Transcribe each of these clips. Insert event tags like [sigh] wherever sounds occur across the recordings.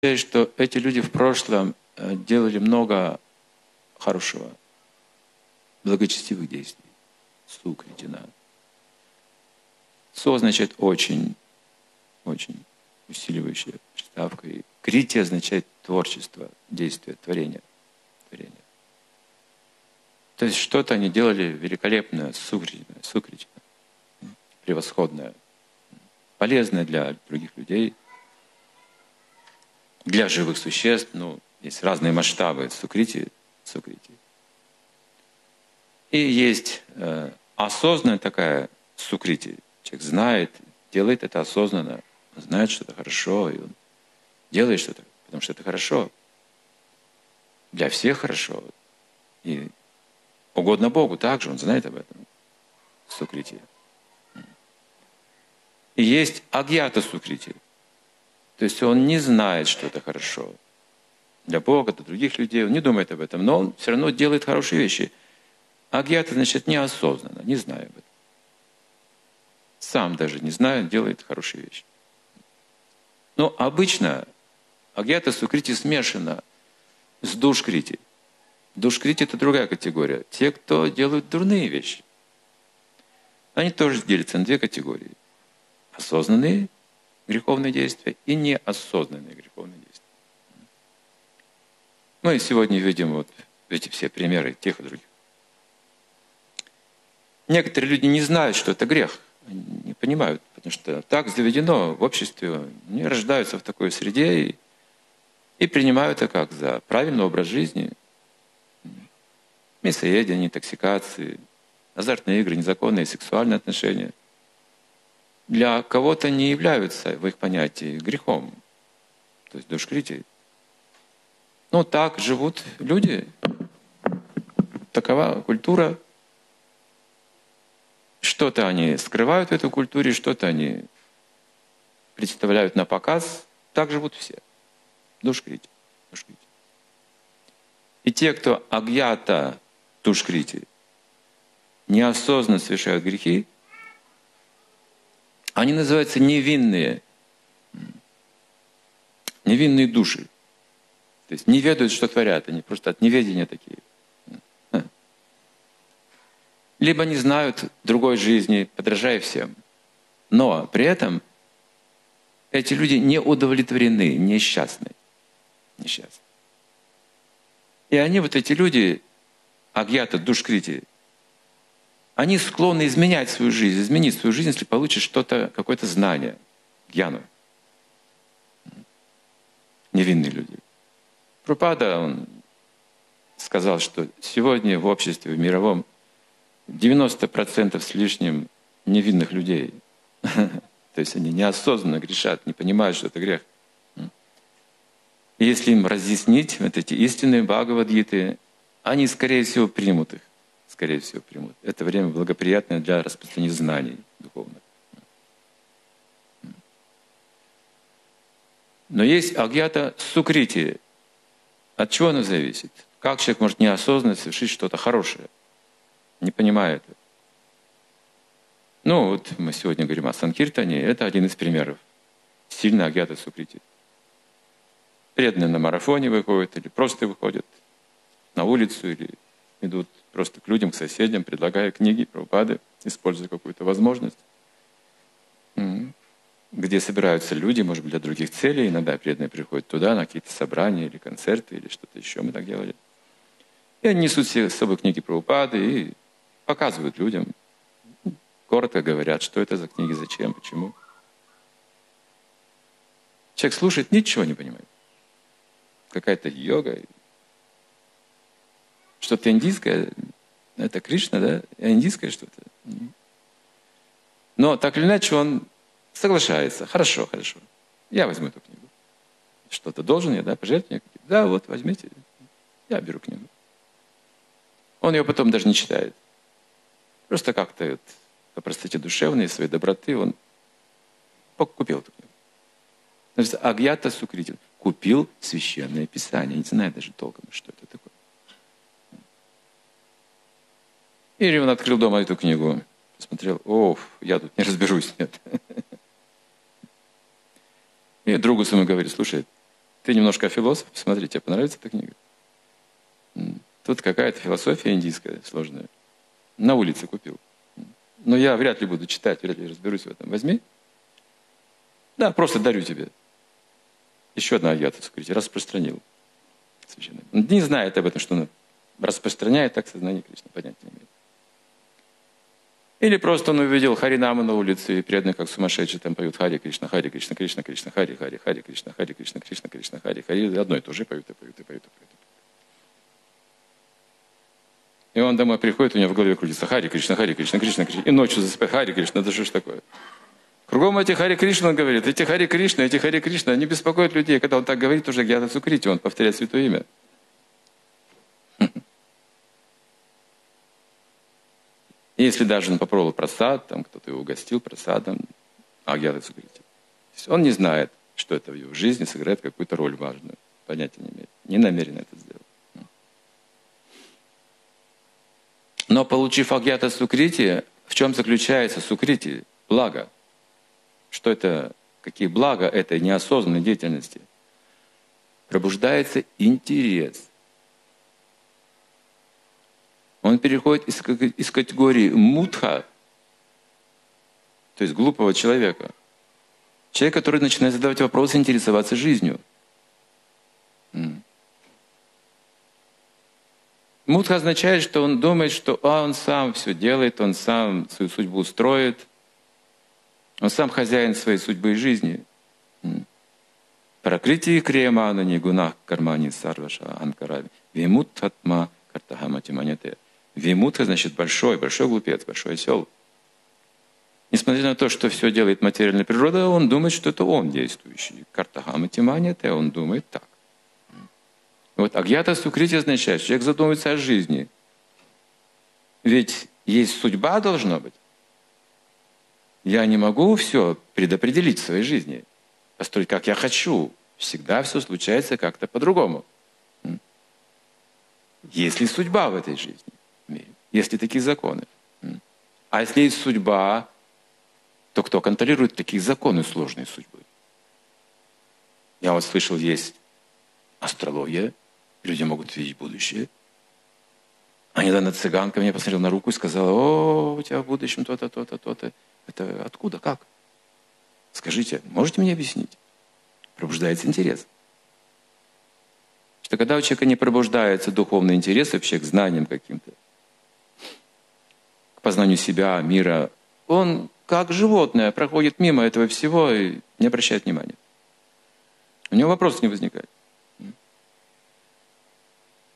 что эти люди в прошлом э, делали много хорошего, благочестивых действий. Сукритина. Со означает очень, очень усиливающая приставка. И крити означает творчество, действие, творение. творение. То есть что-то они делали великолепное, сукритное, сукритное, превосходное, полезное для других людей, для живых существ. Ну, есть разные масштабы сукрити, сукрити. И есть э, осознанная такая сукрити. Человек знает, делает это осознанно, знает, что это хорошо, и он делает что-то, потому что это хорошо. Для всех хорошо. И угодно Богу также, он знает об этом. Сукрити. И есть агьята сукрити. То есть он не знает, что это хорошо. Для Бога, для других людей, он не думает об этом, но он все равно делает хорошие вещи. Агьята значит неосознанно, не зная об этом. Сам даже не зная, делает хорошие вещи. Но обычно агьята сукрити смешана с душкрити. Душкрити – это другая категория. Те, кто делают дурные вещи. Они тоже делятся на две категории. Осознанные греховные действия и неосознанные греховные действия. Мы ну сегодня видим вот эти все примеры тех и других. Некоторые люди не знают, что это грех. Не понимают, потому что так заведено в обществе. Они рождаются в такой среде и, и принимают это как за правильный образ жизни – мясоедение, интоксикации, азартные игры, незаконные сексуальные отношения для кого-то не являются в их понятии грехом, то есть душкритией. Но так живут люди. Такова культура. Что-то они скрывают в этой культуре, что-то они представляют на показ. Так живут все. Душкрити. Душкрити. И те, кто агьята Тушкрити, неосознанно совершают грехи, они называются невинные, невинные души. То есть не ведают, что творят, они просто от неведения такие. Либо не знают другой жизни, подражая всем. Но при этом эти люди не удовлетворены, несчастны. Несчастны. И они, вот эти люди, агьята душкрити, они склонны изменять свою жизнь, изменить свою жизнь, если получишь что-то, какое-то знание, гьяну. Невинные люди. Пропада, он сказал, что сегодня в обществе, в мировом, 90% с лишним невинных людей. [laughs] То есть они неосознанно грешат, не понимают, что это грех. И если им разъяснить вот эти истинные Бхагавадгиты, они, скорее всего, примут их. Скорее всего, примут. Это время благоприятное для распространения знаний духовных. Но есть агьята сукрити. От чего оно зависит? Как человек может неосознанно совершить что-то хорошее, не понимая это? Ну, вот мы сегодня говорим о Санкиртане, это один из примеров. Сильно агьята сукрити. Преданные на марафоне выходят или просто выходят на улицу или идут просто к людям, к соседям, предлагая книги, правопады, используя какую-то возможность, где собираются люди, может быть, для других целей. Иногда преданные приходят туда на какие-то собрания или концерты или что-то еще мы так делали. И они несут все с собой книги правопады и показывают людям, коротко говорят, что это за книги, зачем, почему. Человек слушает, ничего не понимает. Какая-то йога, что-то индийское, это Кришна, да? Индийское что-то. Но так или иначе он соглашается. Хорошо, хорошо. Я возьму эту книгу. Что-то должен я, да, пожертвовать? Да, вот, возьмите. Я беру книгу. Он ее потом даже не читает. Просто как-то вот, по простоте душевной, своей доброты он купил эту книгу. Значит, Агьята Сукритин купил священное писание. Не знаю даже толком, что это такое. Или он открыл дома эту книгу, посмотрел, о, я тут не разберусь, нет. И другу своему говорит, слушай, Ты немножко философ, посмотри, тебе понравится эта книга? Тут какая-то философия индийская сложная. На улице купил. Но я вряд ли буду читать, вряд ли разберусь в этом. Возьми. Да, просто дарю тебе. Еще одна агата Сукрити. Распространил. Священный. Не знает об этом, что он распространяет так сознание Кришны. Понятия не имеет. Или просто он увидел Харинаму на улице, и преданные, как сумасшедшие, там поют Хари Кришна, Хари Кришна, Кришна, Кришна, Хари, Хари, Хари Кришна, Хари Кришна, Кришна, Кришна, Хари, Хари. Одно и то же поют, и поют, и поют, и поют. И он домой приходит, у него в голове крутится Хари Кришна, Хари Кришна, Кришна, Кришна. И ночью засыпает Хари Кришна, да что ж такое? Кругом эти Хари Кришна, он говорит, эти Хари Кришна, эти Хари Кришна, они беспокоят людей. Когда он так говорит, уже Гьята Сукрити, он повторяет святое имя. Если даже он попробовал просад, там кто-то его угостил просадом, Агьята Сукрити. Он не знает, что это в его жизни сыграет какую-то роль важную. Понятия не имеет. Не намерен это сделать. Но получив агьята сукрити, в чем заключается сукрити? Благо. Что это, какие блага этой неосознанной деятельности? Пробуждается интерес. Он переходит из, из категории мутха, то есть глупого человека, человек, который начинает задавать вопросы, интересоваться жизнью. Мутха означает, что он думает, что он сам все делает, он сам свою судьбу строит, он сам хозяин своей судьбы и жизни. Пракрити криямана нигунах кармани сарваша анкарави. Вимутхатма картахамати манете. Вимутха значит большой, большой глупец, большой осел. Несмотря на то, что все делает материальная природа, он думает, что это он действующий. Картахамати манете, он думает так. Вот агьята сукрити означает, что человек задумывается о жизни. Ведь есть судьба должна быть. Я не могу все предопределить в своей жизни, построить как я хочу. Всегда все случается как-то по-другому. Есть ли судьба в этой жизни? Есть ли такие законы? А если есть судьба, то кто контролирует такие законы сложной судьбы? Я вот слышал, есть астрология, Люди могут видеть будущее. А недавно цыганка мне посмотрела на руку и сказала, о, у тебя в будущем то-то, то-то, то-то. Это откуда, как? Скажите, можете мне объяснить? Пробуждается интерес. Что когда у человека не пробуждается духовный интерес вообще к знаниям каким-то, к познанию себя, мира, он как животное проходит мимо этого всего и не обращает внимания. У него вопросов не возникает.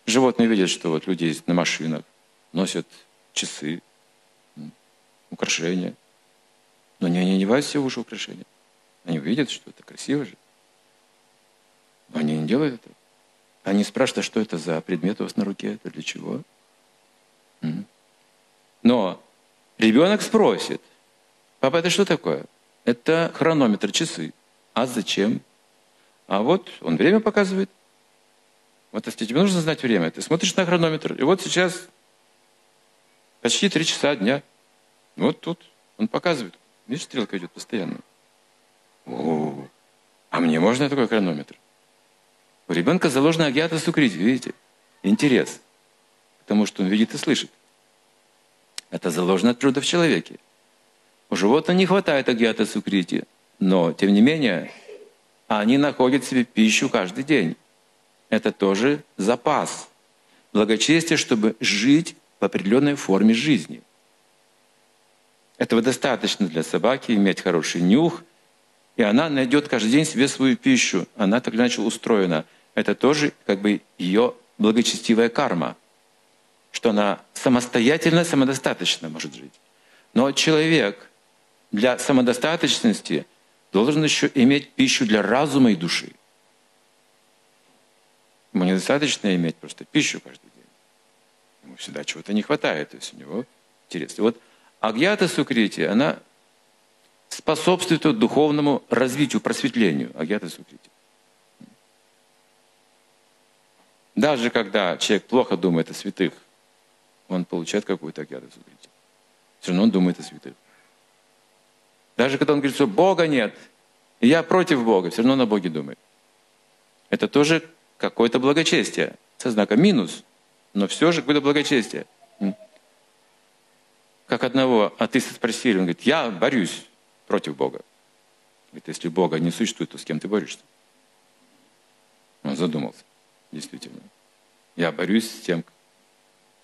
Животные видят, что вот люди есть на машинах, носят часы, украшения. Но они не одевают все уши украшения. Они видят, что это красиво же. Но они не делают этого. Они спрашивают, а что это за предмет у вас на руке, это для чего? Но ребенок спросит, папа, это что такое? Это хронометр, часы. А зачем? А вот он время показывает. Вот если тебе нужно знать время, ты смотришь на хронометр, и вот сейчас почти три часа дня. Вот тут он показывает. Видишь, стрелка идет постоянно. О, а мне можно такой хронометр? У ребенка заложена агиата сукрити, видите? Интерес. Потому что он видит и слышит. Это заложено труда в человеке. У животных не хватает агиата сукрити, но, тем не менее, они находят себе пищу каждый день это тоже запас. Благочестие, чтобы жить в определенной форме жизни. Этого достаточно для собаки, иметь хороший нюх, и она найдет каждый день себе свою пищу. Она так иначе устроена. Это тоже как бы ее благочестивая карма, что она самостоятельно, самодостаточно может жить. Но человек для самодостаточности должен еще иметь пищу для разума и души. Ему недостаточно иметь просто пищу каждый день. Ему всегда чего-то не хватает, то есть у него интерес. Вот Агьята Сукрити, она способствует духовному развитию, просветлению. Агьята Сукрити. Даже когда человек плохо думает о святых, он получает какую-то Сукрити. Все равно он думает о святых. Даже когда он говорит, что Бога нет, и я против Бога, все равно на Боге думает. Это тоже какое-то благочестие. Со знаком минус, но все же какое-то благочестие. Как одного атеиста спросили, он говорит, я борюсь против Бога. Говорит, если Бога не существует, то с кем ты борешься? Он задумался, действительно. Я борюсь с тем,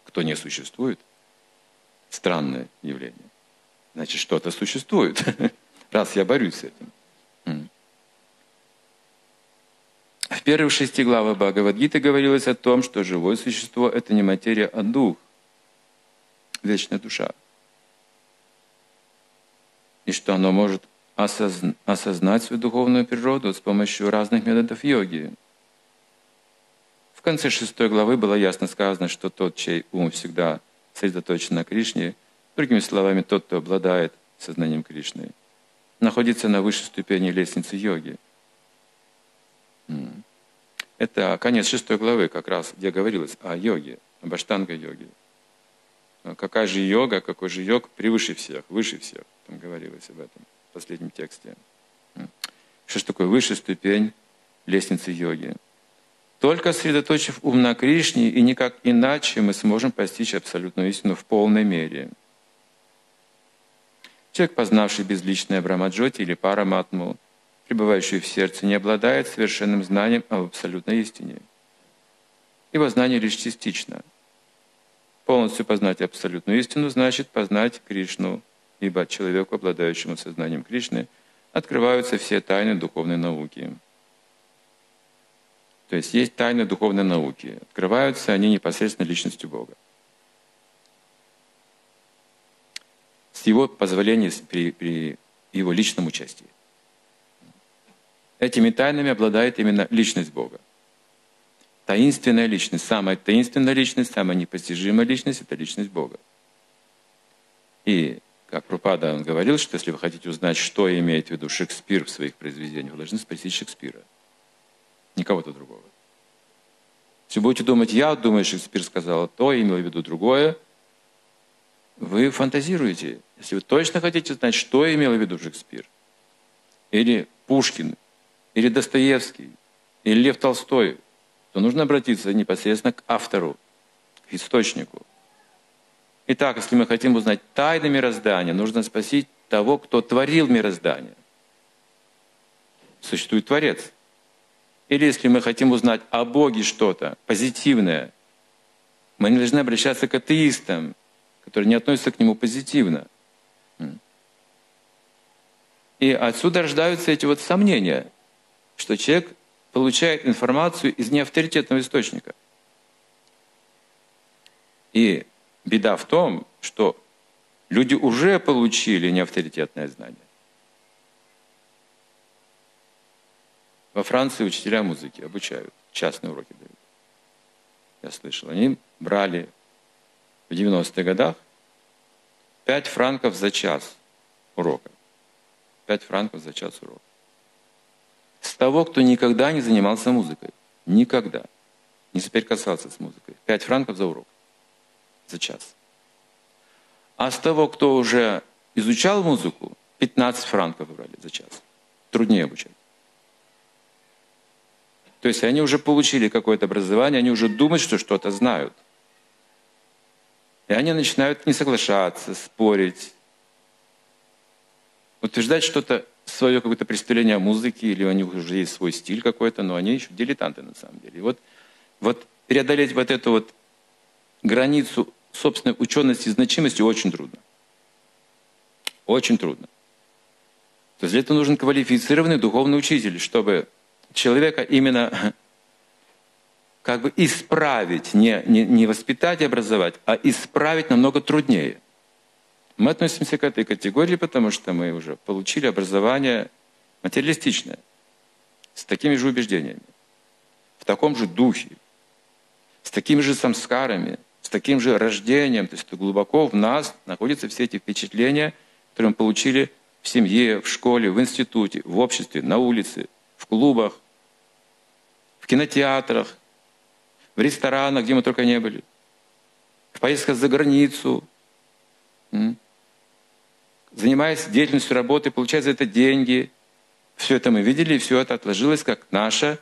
кто не существует. Странное явление. Значит, что-то существует, [laughs] раз я борюсь с этим. В первых шести главах Бхагавадгиты говорилось о том, что живое существо – это не материя, а дух, вечная душа. И что оно может осознать свою духовную природу с помощью разных методов йоги. В конце шестой главы было ясно сказано, что тот, чей ум всегда сосредоточен на Кришне, другими словами, тот, кто обладает сознанием Кришны, находится на высшей ступени лестницы йоги. Это конец шестой главы, как раз, где говорилось о йоге, об аштанга-йоге. Какая же йога, какой же йог превыше всех, выше всех. Там говорилось об этом в последнем тексте. Что же такое высшая ступень лестницы йоги? Только сосредоточив ум на Кришне и никак иначе мы сможем постичь абсолютную истину в полной мере. Человек, познавший безличное Брамаджоти или Параматму, пребывающий в сердце, не обладает совершенным знанием об абсолютной истине. Его знание лишь частично. Полностью познать абсолютную истину значит познать Кришну, ибо человеку, обладающему сознанием Кришны, открываются все тайны духовной науки. То есть есть тайны духовной науки. Открываются они непосредственно личностью Бога. С его позволения, при, при его личном участии. Этими тайнами обладает именно личность Бога. Таинственная личность, самая таинственная личность, самая непостижимая личность – это личность Бога. И, как Пропада он говорил, что если вы хотите узнать, что имеет в виду Шекспир в своих произведениях, вы должны спросить Шекспира – не кого-то другого. Если будете думать, я думаю, Шекспир сказал то, имел в виду другое, вы фантазируете. Если вы точно хотите знать, что имел в виду Шекспир, или Пушкин, или Достоевский, или Лев Толстой, то нужно обратиться непосредственно к автору, к источнику. Итак, если мы хотим узнать тайны мироздания, нужно спросить того, кто творил мироздание. Существует Творец – или если мы хотим узнать о Боге что-то позитивное, мы не должны обращаться к атеистам, которые не относятся к Нему позитивно. И отсюда рождаются эти вот сомнения, что человек получает информацию из неавторитетного источника. И беда в том, что люди уже получили неавторитетное знание. Во Франции учителя музыки обучают, частные уроки дают. Я слышал. Они брали в 90-х годах 5 франков за час урока. 5 франков за час урока. С того, кто никогда не занимался музыкой. Никогда. Не соприкасался с музыкой. 5 франков за урок. За час. А с того, кто уже изучал музыку, 15 франков брали за час. Труднее обучать. То есть они уже получили какое-то образование, они уже думают, что что-то знают. И они начинают не соглашаться, спорить, утверждать что-то, свое какое-то представление о музыке, или у них уже есть свой стиль какой-то, но они еще дилетанты на самом деле. И вот, вот преодолеть вот эту вот границу собственной учености и значимости очень трудно. Очень трудно. То есть для этого нужен квалифицированный духовный учитель, чтобы человека именно [laughs] как бы исправить, не, не, не воспитать и образовать, а исправить намного труднее. Мы относимся к этой категории, потому что мы уже получили образование материалистичное, с такими же убеждениями, в таком же духе, с такими же самскарами, с таким же рождением. То есть глубоко в нас находятся все эти впечатления, которые мы получили в семье, в школе, в институте, в обществе, на улице, в клубах, в кинотеатрах, в ресторанах, где мы только не были, в поездках за границу, занимаясь деятельностью работы, получая за это деньги. Все это мы видели, и все это отложилось как наша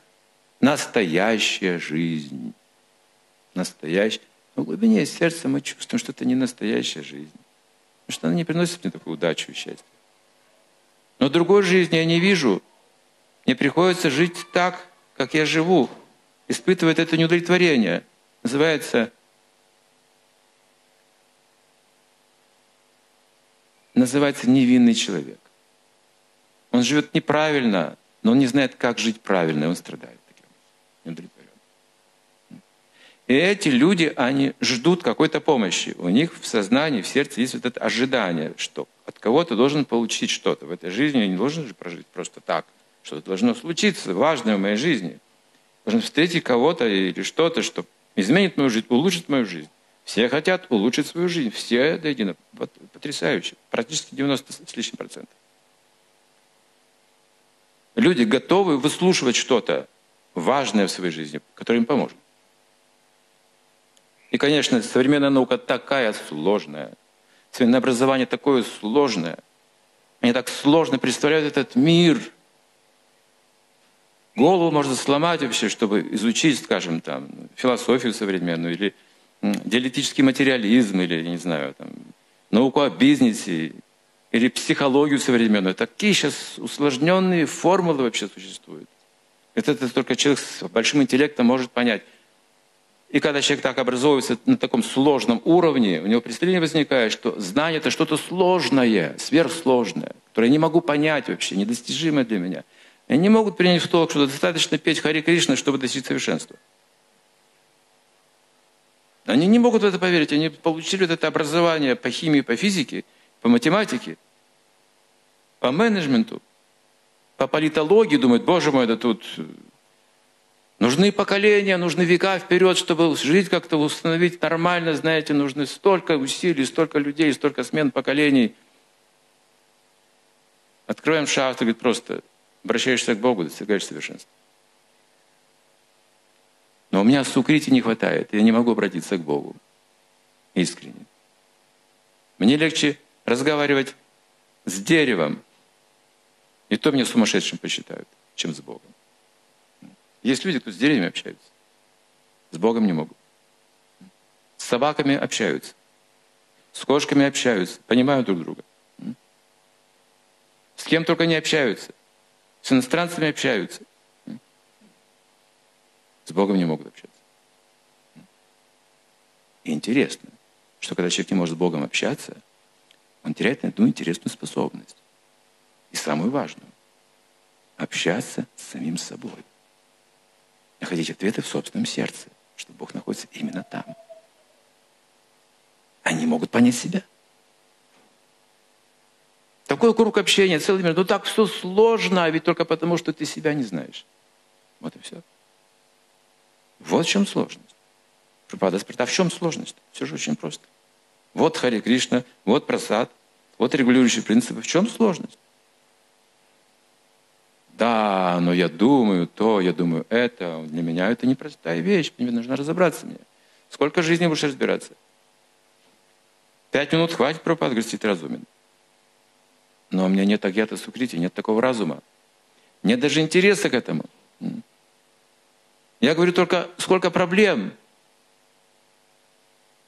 настоящая жизнь. Настоящая. Но в глубине сердца мы чувствуем, что это не настоящая жизнь. Потому что она не приносит мне такую удачу и счастье. Но другой жизни я не вижу. Мне приходится жить так, как я живу. Испытывает это неудовлетворение. Называется называется невинный человек. Он живет неправильно, но он не знает, как жить правильно, и он страдает таким неудовлетворен. И эти люди, они ждут какой-то помощи. У них в сознании, в сердце есть вот это ожидание, что от кого-то должен получить что-то. В этой жизни я не должен же прожить просто так. Что-то должно случиться, важное в моей жизни. Должен встретить кого-то или что-то, что изменит мою жизнь, улучшит мою жизнь. Все хотят улучшить свою жизнь. Все до единого. Потрясающе. Практически 90 с лишним процентов. Люди готовы выслушивать что-то важное в своей жизни, которое им поможет. И, конечно, современная наука такая сложная. Современное образование такое сложное. Они так сложно представляют этот мир. Голову можно сломать вообще, чтобы изучить, скажем, там, философию современную или диалектический материализм или, не знаю, там, науку о бизнесе или психологию современную. Такие сейчас усложненные формулы вообще существуют. Это, это только человек с большим интеллектом может понять. И когда человек так образовывается на таком сложном уровне, у него представление возникает, что знание – это что-то сложное, сверхсложное, которое я не могу понять вообще, недостижимое для меня. Они не могут принять в толк, что достаточно петь Хари Кришна, чтобы достичь совершенства. Они не могут в это поверить. Они получили вот это образование по химии, по физике, по математике, по менеджменту, по политологии. Думают, боже мой, да тут нужны поколения, нужны века вперед, чтобы жить как-то, установить нормально, знаете, нужны столько усилий, столько людей, столько смен поколений. Откроем шахту, говорит, просто обращаешься к Богу, достигаешь совершенства. Но у меня сукрити не хватает, я не могу обратиться к Богу искренне. Мне легче разговаривать с деревом, и то меня сумасшедшим посчитают, чем с Богом. Есть люди, кто с деревьями общаются, с Богом не могут. С собаками общаются, с кошками общаются, понимают друг друга. С кем только не общаются. С иностранцами общаются – с Богом не могут общаться. И интересно, что когда человек не может с Богом общаться, он теряет одну интересную способность. И самую важную – общаться с самим собой. Находить ответы в собственном сердце, что Бог находится именно там. Они могут понять себя. Такой круг общения, целый мир. Ну так все сложно, а ведь только потому, что ты себя не знаешь. Вот и все. Вот в чем сложность. Прабхупада спрашивает, а в чем сложность? Все же очень просто. Вот Хари Кришна, вот просад, вот регулирующие принципы. В чем сложность? Да, но я думаю то, я думаю это. Для меня это непростая вещь. Мне нужно разобраться мне. Сколько жизни будешь разбираться? Пять минут хватит, Прабхупада, говорит, разумен. Но у меня нет агьята сукрити, нет такого разума. Нет даже интереса к этому. Я говорю только, сколько проблем.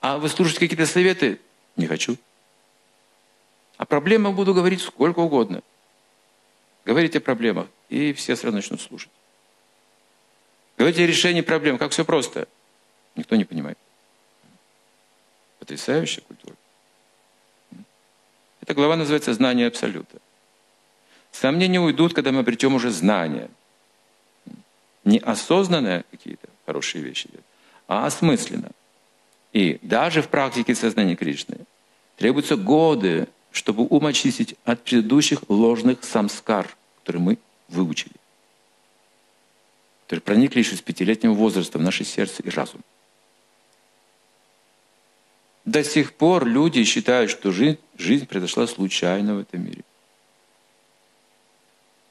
А вы слушаете какие-то советы? Не хочу. О проблемах буду говорить сколько угодно. Говорите о проблемах, и все сразу начнут слушать. Говорите о решении проблем, как все просто. Никто не понимает. Потрясающая культура. Эта глава называется «Знание Абсолюта». Сомнения уйдут, когда мы обретем уже знание – неосознанно какие-то хорошие вещи а осмысленно. И даже в практике сознания Кришны требуются годы, чтобы ум очистить от предыдущих ложных самскар, которые мы выучили, которые проникли еще с пятилетнего возраста в наше сердце и разум. До сих пор люди считают, что жизнь, жизнь произошла случайно в этом мире.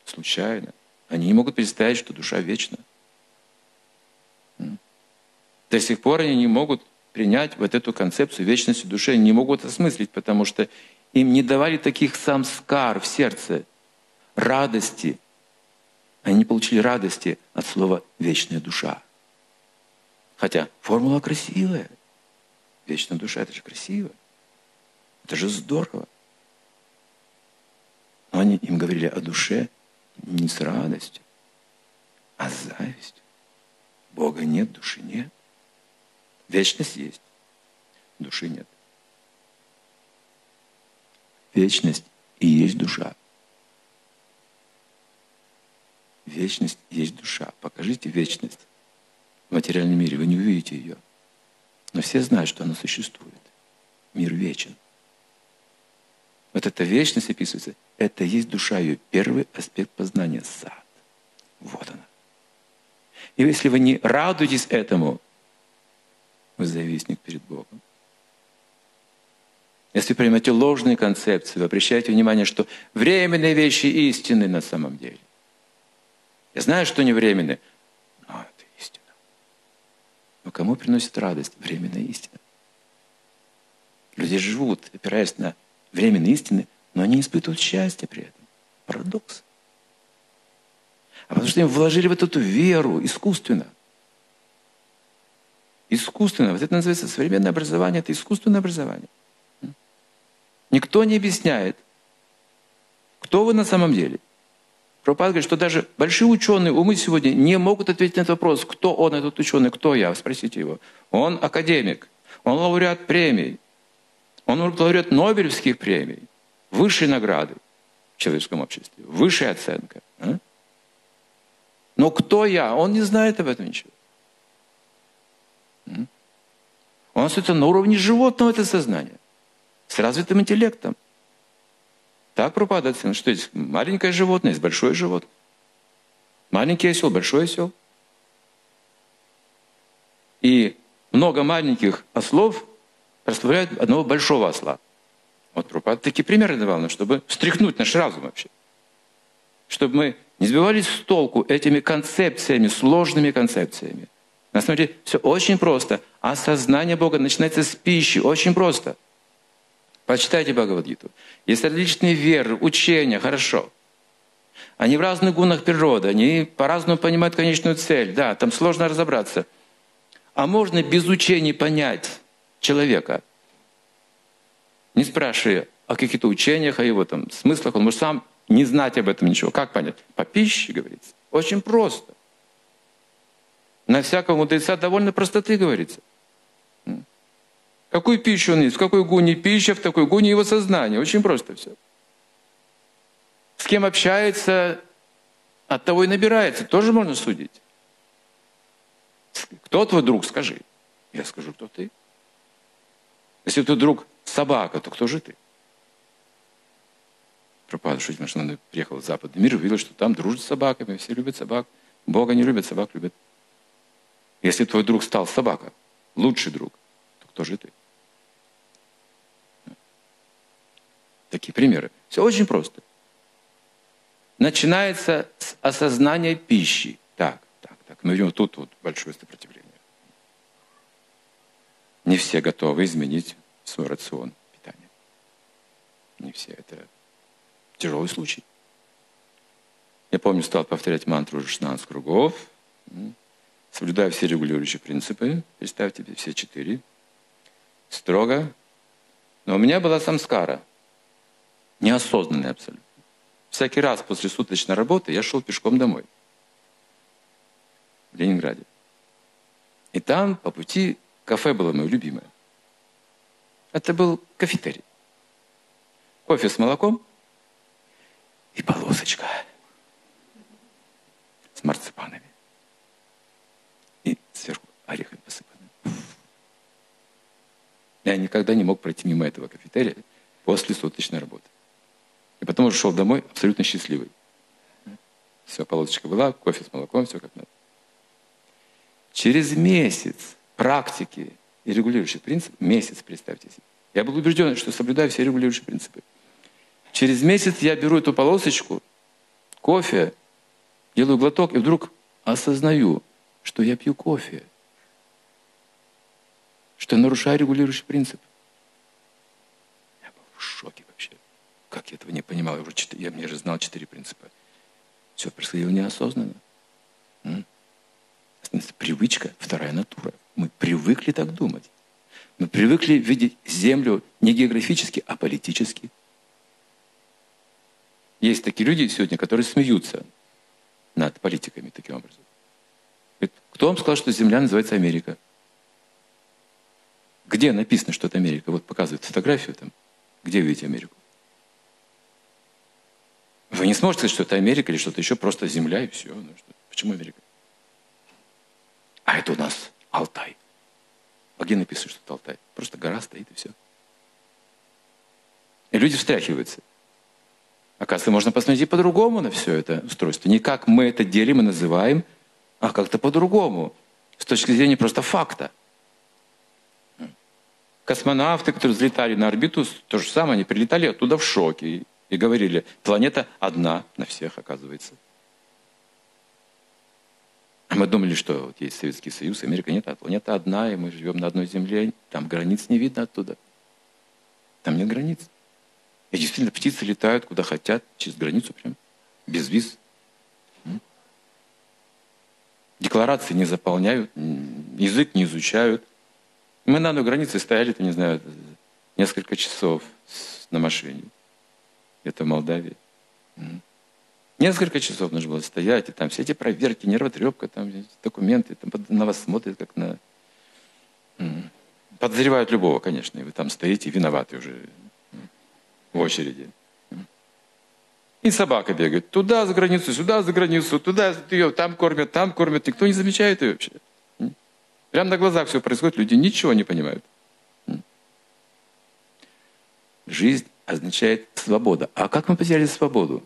Случайно. Они не могут представить, что душа вечна. До сих пор они не могут принять вот эту концепцию вечности души, они не могут осмыслить, потому что им не давали таких самскар в сердце, радости. Они получили радости от слова «вечная душа». Хотя формула красивая. Вечная душа – это же красиво. Это же здорово. Но они им говорили о душе не с радостью, а с завистью. Бога нет, души нет. Вечность есть, души нет. Вечность и есть душа. Вечность есть душа. Покажите вечность в материальном мире, вы не увидите ее. Но все знают, что она существует. Мир вечен. Вот эта вечность описывается. Это есть душа ее. Первый аспект познания – сад. Вот она. И если вы не радуетесь этому, вы завистник перед Богом. Если вы принимаете ложные концепции, вы обращаете внимание, что временные вещи истины на самом деле. Я знаю, что они временные. Но кому приносит радость временная истина? Люди живут, опираясь на временные истины, но они испытывают счастье при этом. Парадокс. А потому что им вложили вот эту веру искусственно. Искусственно. Вот это называется современное образование. Это искусственное образование. Никто не объясняет, кто вы на самом деле. Пропад говорит, что даже большие ученые умы сегодня не могут ответить на этот вопрос, кто он, этот ученый, кто я, спросите его. Он академик, он лауреат премий, он лауреат Нобелевских премий, высшие награды в человеческом обществе, высшая оценка. А? Но кто я? Он не знает об этом ничего. Он остается на уровне животного это сознание, с развитым интеллектом. Так пропадает оценка, что есть маленькое животное, есть большое животное. Маленький осел, большой осел. И много маленьких ослов представляют одного большого осла. Вот Прабхупада такие примеры давал нам, чтобы встряхнуть наш разум вообще. Чтобы мы не сбивались с толку этими концепциями, сложными концепциями. На самом деле все очень просто. Осознание Бога начинается с пищи. Очень просто. Почитайте Бхагавадгиту. Есть различные веры, учения, хорошо. Они в разных гунах природы, они по-разному понимают конечную цель. Да, там сложно разобраться. А можно без учений понять человека, не спрашивая о каких-то учениях, о его там смыслах, он может сам не знать об этом ничего. Как понять? По пище, говорится. Очень просто. На всякого мудреца довольно простоты говорится. Какую пищу он ест, в какой гуне пища, в такой гуне его сознание. Очень просто все. С кем общается, от того и набирается. Тоже можно судить. Кто твой друг, скажи. Я скажу, кто ты. Если твой друг собака, то кто же ты? Пропада шутит, что он приехал в западный мир, увидел, что там дружат с собаками, все любят собак. Бога не любят, собак любят. Если твой друг стал собака, лучший друг, то кто же ты? Такие примеры. Все очень просто. Начинается с осознания пищи. Так, так, так. Мы видим тут вот большое сопротивление. Не все готовы изменить свой рацион питания. Не все. Это тяжелый случай. Я помню, стал повторять мантру уже 16 кругов, соблюдая все регулирующие принципы. Представьте себе все четыре. Строго. Но у меня была самскара. Неосознанная абсолютно. Всякий раз после суточной работы я шел пешком домой. В Ленинграде. И там по пути Кафе было мое любимое. Это был кафетерий. Кофе с молоком и полосочка с марципанами. И сверху орехами посыпанными. Я никогда не мог пройти мимо этого кафетерия после суточной работы. И потом уже шел домой абсолютно счастливый. Все, полосочка была, кофе с молоком, все как надо. Через месяц практики и регулирующий принцип, месяц, представьте себе. Я был убежден, что соблюдаю все регулирующие принципы. Через месяц я беру эту полосочку, кофе, делаю глоток, и вдруг осознаю, что я пью кофе, что я нарушаю регулирующий принцип. Я был в шоке вообще. Как я этого не понимал? Я, уже, я, я же знал четыре принципа. Все происходило неосознанно. Привычка, вторая натура. Мы привыкли так думать. Мы привыкли видеть Землю не географически, а политически. Есть такие люди сегодня, которые смеются над политиками таким образом. Кто вам сказал, что Земля называется Америка? Где написано, что это Америка? Вот показывают фотографию там. Где видите Америку? Вы не сможете сказать, что это Америка или что-то еще, просто Земля и все. Ну, что? Почему Америка? А это у нас Алтай. А где написано, что это Алтай? Просто гора стоит и все. И люди встряхиваются. Оказывается, можно посмотреть по-другому на все это устройство. Не как мы это делим и называем, а как-то по-другому. С точки зрения просто факта. Космонавты, которые взлетали на орбиту, то же самое, они прилетали оттуда в шоке и говорили, планета одна на всех, оказывается. А мы думали, что вот есть Советский Союз, Америка нет, а планета одна, и мы живем на одной земле, там границ не видно оттуда. Там нет границ. И действительно, птицы летают куда хотят, через границу прям, без виз. Декларации не заполняют, язык не изучают. Мы на одной границе стояли, то не знаю, несколько часов на машине. Это в Молдавии. Несколько часов нужно было стоять, и там все эти проверки, нервотрепка, там документы, там на вас смотрят, как на... Подозревают любого, конечно, и вы там стоите виноваты уже в очереди. И собака бегает туда за границу, сюда за границу, туда ее там кормят, там кормят. Никто не замечает ее вообще. Прямо на глазах все происходит, люди ничего не понимают. Жизнь означает свобода. А как мы потеряли свободу?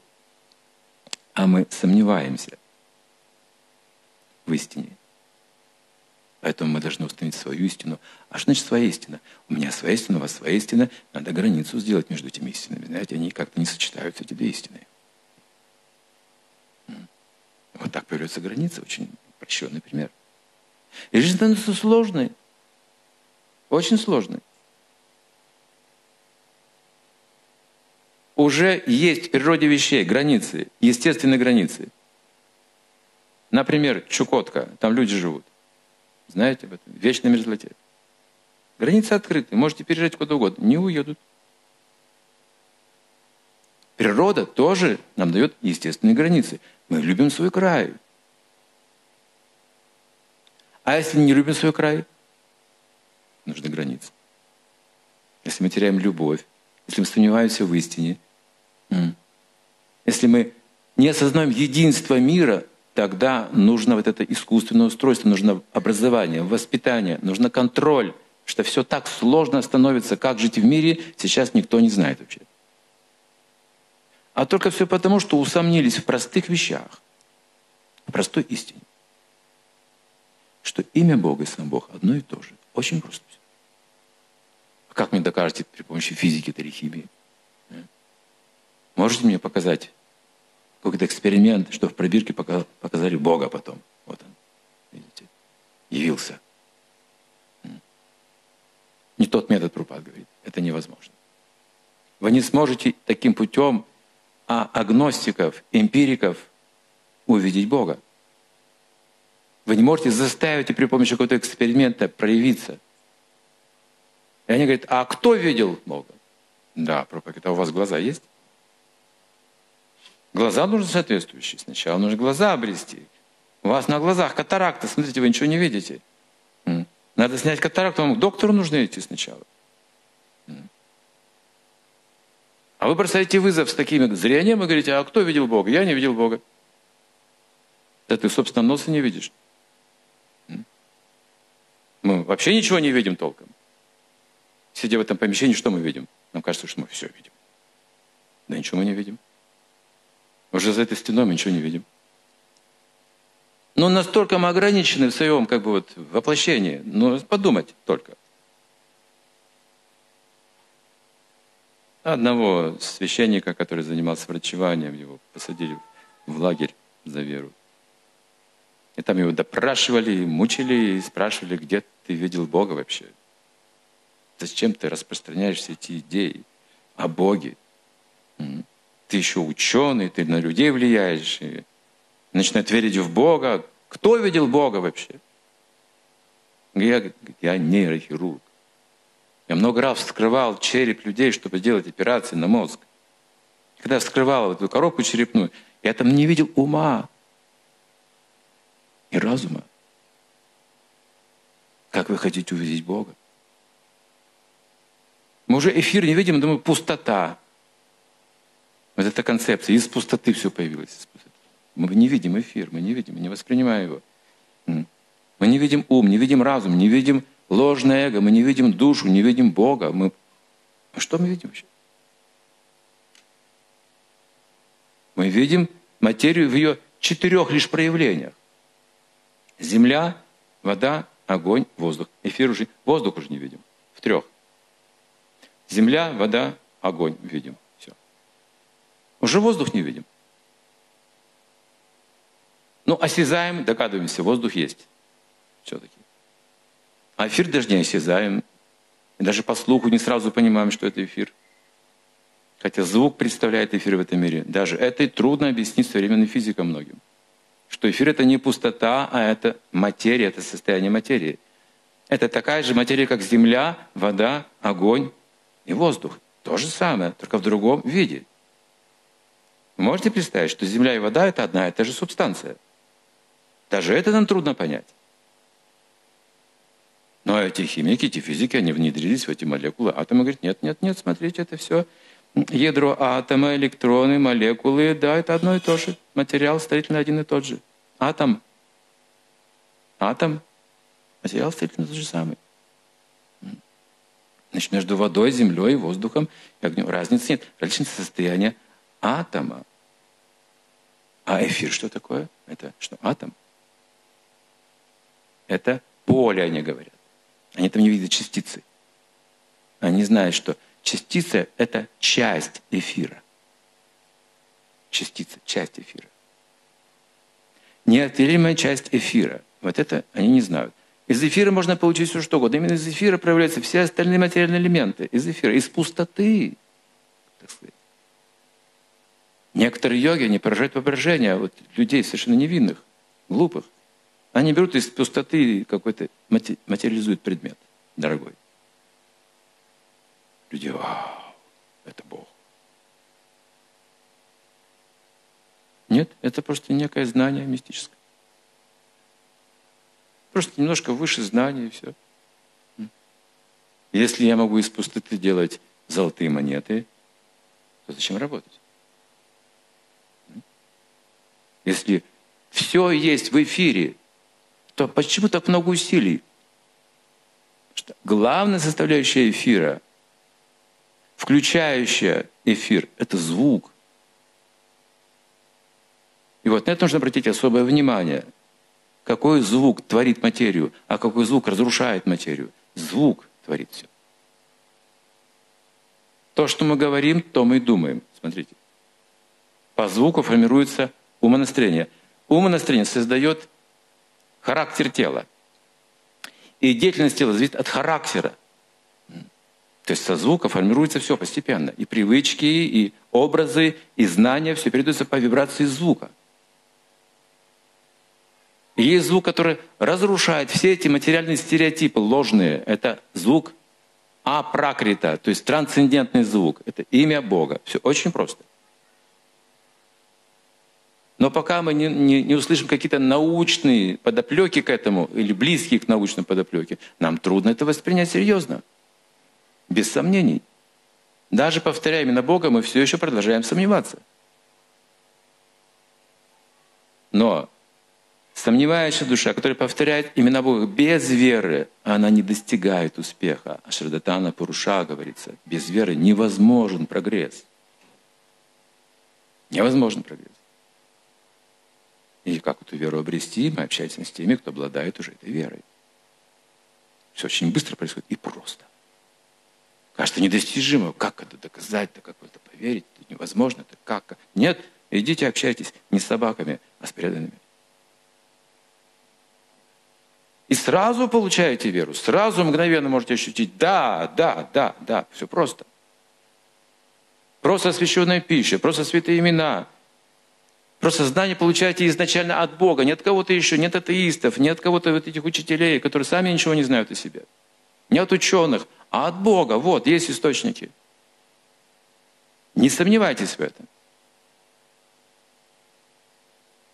А мы сомневаемся в истине. Поэтому мы должны установить свою истину. А что значит своя истина? У меня своя истина, у вас своя истина. Надо границу сделать между этими истинами. Знаете, они как-то не сочетаются, эти две истины. Вот так появляется граница. Очень прощенный пример. И жизнь становится сложной. Очень сложной. Уже есть в природе вещей границы, естественные границы. Например, Чукотка, там люди живут. Знаете об этом? Вечной мерзлоте. Границы открыты, можете переезжать куда угодно, не уедут. Природа тоже нам дает естественные границы. Мы любим свой край. А если не любим свой край, нужны границы. Если мы теряем любовь, если мы сомневаемся в истине, если мы не осознаем единство мира, тогда нужно вот это искусственное устройство, нужно образование, воспитание, нужно контроль, что все так сложно становится, как жить в мире, сейчас никто не знает вообще. А только все потому, что усомнились в простых вещах, в простой истине. Что имя Бога и сам Бог одно и то же. Очень просто. А как мне докажете при помощи физики или химии? Можете мне показать какой-то эксперимент, что в пробирке показали Бога потом. Вот он, видите, явился. Не тот метод Прупад говорит. Это невозможно. Вы не сможете таким путем а агностиков, эмпириков увидеть Бога. Вы не можете заставить и при помощи какого-то эксперимента проявиться. И они говорят, а кто видел Бога? Да, Прабхупад, а у вас глаза есть? Глаза нужны соответствующие. Сначала нужно глаза обрести. У вас на глазах катаракта, смотрите, вы ничего не видите. Надо снять катаракту, вам к доктору нужно идти сначала. А вы бросаете вызов с таким зрением и говорите, а кто видел Бога? Я не видел Бога. Да ты, собственно, носа не видишь. Мы вообще ничего не видим толком. Сидя в этом помещении, что мы видим? Нам кажется, что мы все видим. Да ничего мы не видим. Уже за этой стеной мы ничего не видим. Но настолько мы ограничены в своем как бы вот воплощении. Ну, подумать только. Одного священника, который занимался врачеванием, его посадили в лагерь за веру. И там его допрашивали, мучили и спрашивали, где ты видел Бога вообще? Зачем ты распространяешь все эти идеи о Боге? Ты еще ученый, ты на людей влияешь. И начинают верить в Бога. Кто видел Бога вообще? Я, я нейрохирург. Я много раз вскрывал череп людей, чтобы делать операции на мозг. Когда я вскрывал эту коробку черепную, я там не видел ума и разума. Как вы хотите увидеть Бога? Мы уже эфир не видим, думаю, пустота. Вот эта концепция. Из пустоты все появилось. Мы не видим эфир, мы не видим, не воспринимаем его. Мы не видим ум, не видим разум, не видим ложное эго, мы не видим душу, не видим Бога. Мы... Что мы видим вообще? Мы видим материю в ее четырех лишь проявлениях. Земля, вода, огонь, воздух. Эфир уже, воздух уже не видим. В трех. Земля, вода, огонь видим. Все. Уже воздух не видим. Ну, осязаем, догадываемся, воздух есть. Все-таки. А эфир даже не осязаем. И даже по слуху не сразу понимаем, что это эфир. Хотя звук представляет эфир в этом мире. Даже это трудно объяснить современным физикам многим. Что эфир это не пустота, а это материя, это состояние материи. Это такая же материя, как земля, вода, огонь и воздух. То же самое, только в другом виде. Вы можете представить, что земля и вода это одна и та же субстанция. Даже это нам трудно понять. Но эти химики, эти физики, они внедрились в эти молекулы атомы. Говорят, нет, нет, нет, смотрите, это все ядро атома, электроны, молекулы. Да, это одно и то же. Материал строительный один и тот же. Атом. Атом. Материал строительный тот же самый. Значит, между водой, землей, воздухом и огнем разницы нет. Различное состояние атома. А эфир что такое? Это что? Атом. Это поле, они говорят. Они там не видят частицы. Они знают, что частица – это часть эфира. Частица – часть эфира. Неотделимая часть эфира. Вот это они не знают. Из эфира можно получить все что угодно. Именно из эфира проявляются все остальные материальные элементы. Из эфира, из пустоты, так сказать. Некоторые йоги, они поражают воображение вот, людей совершенно невинных, глупых. Они берут из пустоты какой-то, материализуют предмет дорогой. Люди, вау, это Бог. Нет, это просто некое знание мистическое. Просто немножко выше знания и все. Если я могу из пустоты делать золотые монеты, то зачем работать? Если все есть в эфире, то почему так много усилий? Что главная составляющая эфира, включающая эфир, это звук. И вот на это нужно обратить особое внимание. Какой звук творит материю, а какой звук разрушает материю? Звук творит все. То, что мы говорим, то мы и думаем. Смотрите. По звуку формируется умонастроение. Умонастроение создает характер тела. И деятельность тела зависит от характера. То есть со звука формируется все постепенно. И привычки, и образы, и знания, все передается по вибрации звука. И есть звук, который разрушает все эти материальные стереотипы ложные. Это звук апракрита, то есть трансцендентный звук. Это имя Бога. Все очень просто. Но пока мы не, не, не услышим какие-то научные подоплеки к этому, или близкие к научным подоплеке, нам трудно это воспринять серьезно. Без сомнений. Даже повторяя именно Бога, мы все еще продолжаем сомневаться. Но сомневающая душа, которая повторяет именно Бога без веры, она не достигает успеха. А Шрадатана Пуруша говорится, без веры невозможен прогресс. Невозможен прогресс. И как эту веру обрести, мы общаемся с теми, кто обладает уже этой верой. Все очень быстро происходит и просто. Кажется недостижимо. Как это доказать-то, как это поверить? Это невозможно. Это как? Нет, идите общайтесь не с собаками, а с преданными. И сразу получаете веру, сразу мгновенно можете ощутить, да, да, да, да, все просто. Просто освященная пища, просто святые имена – Просто знание получаете изначально от Бога, не от кого-то еще, нет атеистов, не от кого-то вот этих учителей, которые сами ничего не знают о себе. Не от ученых, а от Бога. Вот, есть источники. Не сомневайтесь в этом.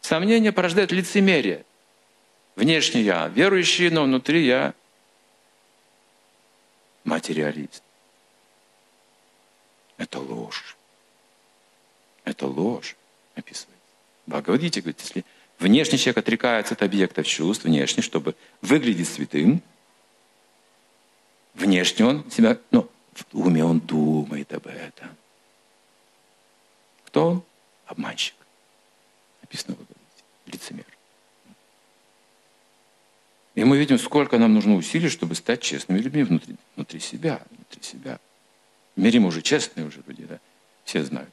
Сомнение порождает лицемерие. Внешне я верующий, но внутри я материалист. Это ложь. Это ложь, описывается. Бхагавадгите говорит, если внешний человек отрекается от объектов чувств, внешне, чтобы выглядеть святым, внешне он себя, ну, в уме он думает об этом. Кто он? Обманщик. Написано в. Лицемер. И мы видим, сколько нам нужно усилий, чтобы стать честными людьми внутри, внутри себя, внутри себя. В мире мы уже честные уже люди, да? Все знают.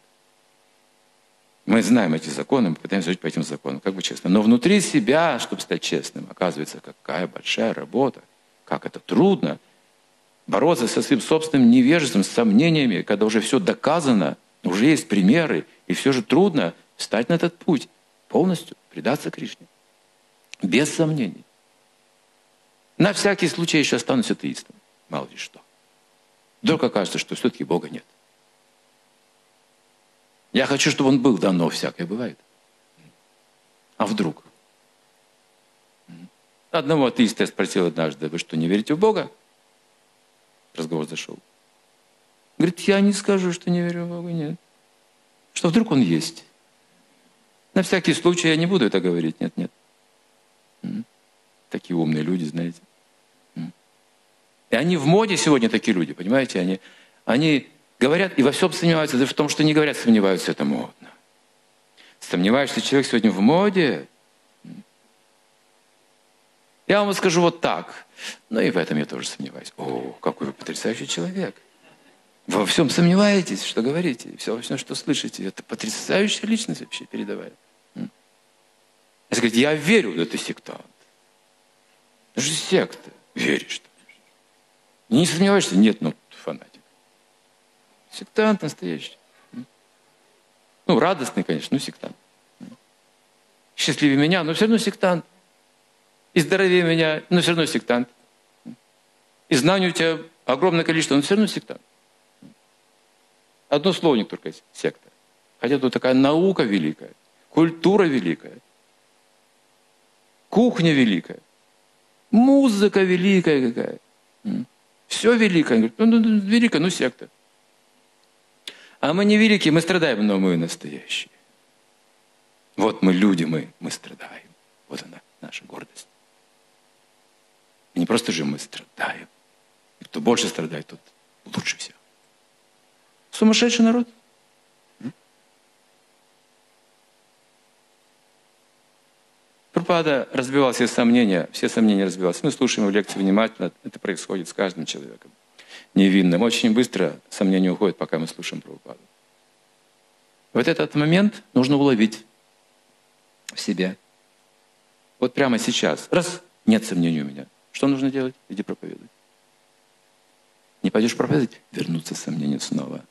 Мы знаем эти законы, мы пытаемся жить по этим законам, как бы честно. Но внутри себя, чтобы стать честным, оказывается, какая большая работа, как это трудно. Бороться со своим собственным невежеством, с сомнениями, когда уже все доказано, уже есть примеры, и все же трудно встать на этот путь, полностью предаться Кришне. Без сомнений. На всякий случай я еще останусь атеистом. Мало ли что. Вдруг окажется, что все-таки Бога нет. Я хочу, чтобы он был, да, но всякое бывает. А вдруг? Одного атеиста я спросил однажды, вы что, не верите в Бога? Разговор зашел. Говорит, я не скажу, что не верю в Бога, нет. Что вдруг он есть? На всякий случай я не буду это говорить, нет, нет. Такие умные люди, знаете. И они в моде сегодня такие люди, понимаете? Они, они Говорят и во всем сомневаются, даже в том, что не говорят, сомневаются, это модно. Сомневаешься человек сегодня в моде? Я вам скажу вот так. Но и в этом я тоже сомневаюсь. О, какой вы потрясающий человек. Во всем сомневаетесь, что говорите, все во всем, что слышите. Это потрясающая личность вообще передавая. Если говорит, я верю, да ты сектант. Это же секта. Веришь. Не сомневаешься? Нет, ну фанатик. Сектант настоящий. Ну, радостный, конечно, но сектант. Счастливее меня, но все равно сектант. И здоровее меня, но все равно сектант. И знаний у тебя огромное количество, но все равно сектант. Одно словник только есть, секта. Хотя тут такая наука великая, культура великая, кухня великая, музыка великая какая. Все великое. Говорит, ну, ну, ну, великая, ну секта. А мы не великие, мы страдаем, но мы настоящие. Вот мы люди, мы, мы страдаем. Вот она, наша гордость. И не просто же мы страдаем. И кто больше страдает, тот лучше всех. Сумасшедший народ. Пропада разбивал все сомнения, все сомнения разбивался. Мы слушаем его лекции внимательно, это происходит с каждым человеком невинным. Очень быстро сомнения уходят, пока мы слушаем Прабхупаду. Вот этот момент нужно уловить в себе. Вот прямо сейчас. Раз, нет сомнений у меня. Что нужно делать? Иди проповедуй. Не пойдешь проповедовать? Вернуться сомнения снова.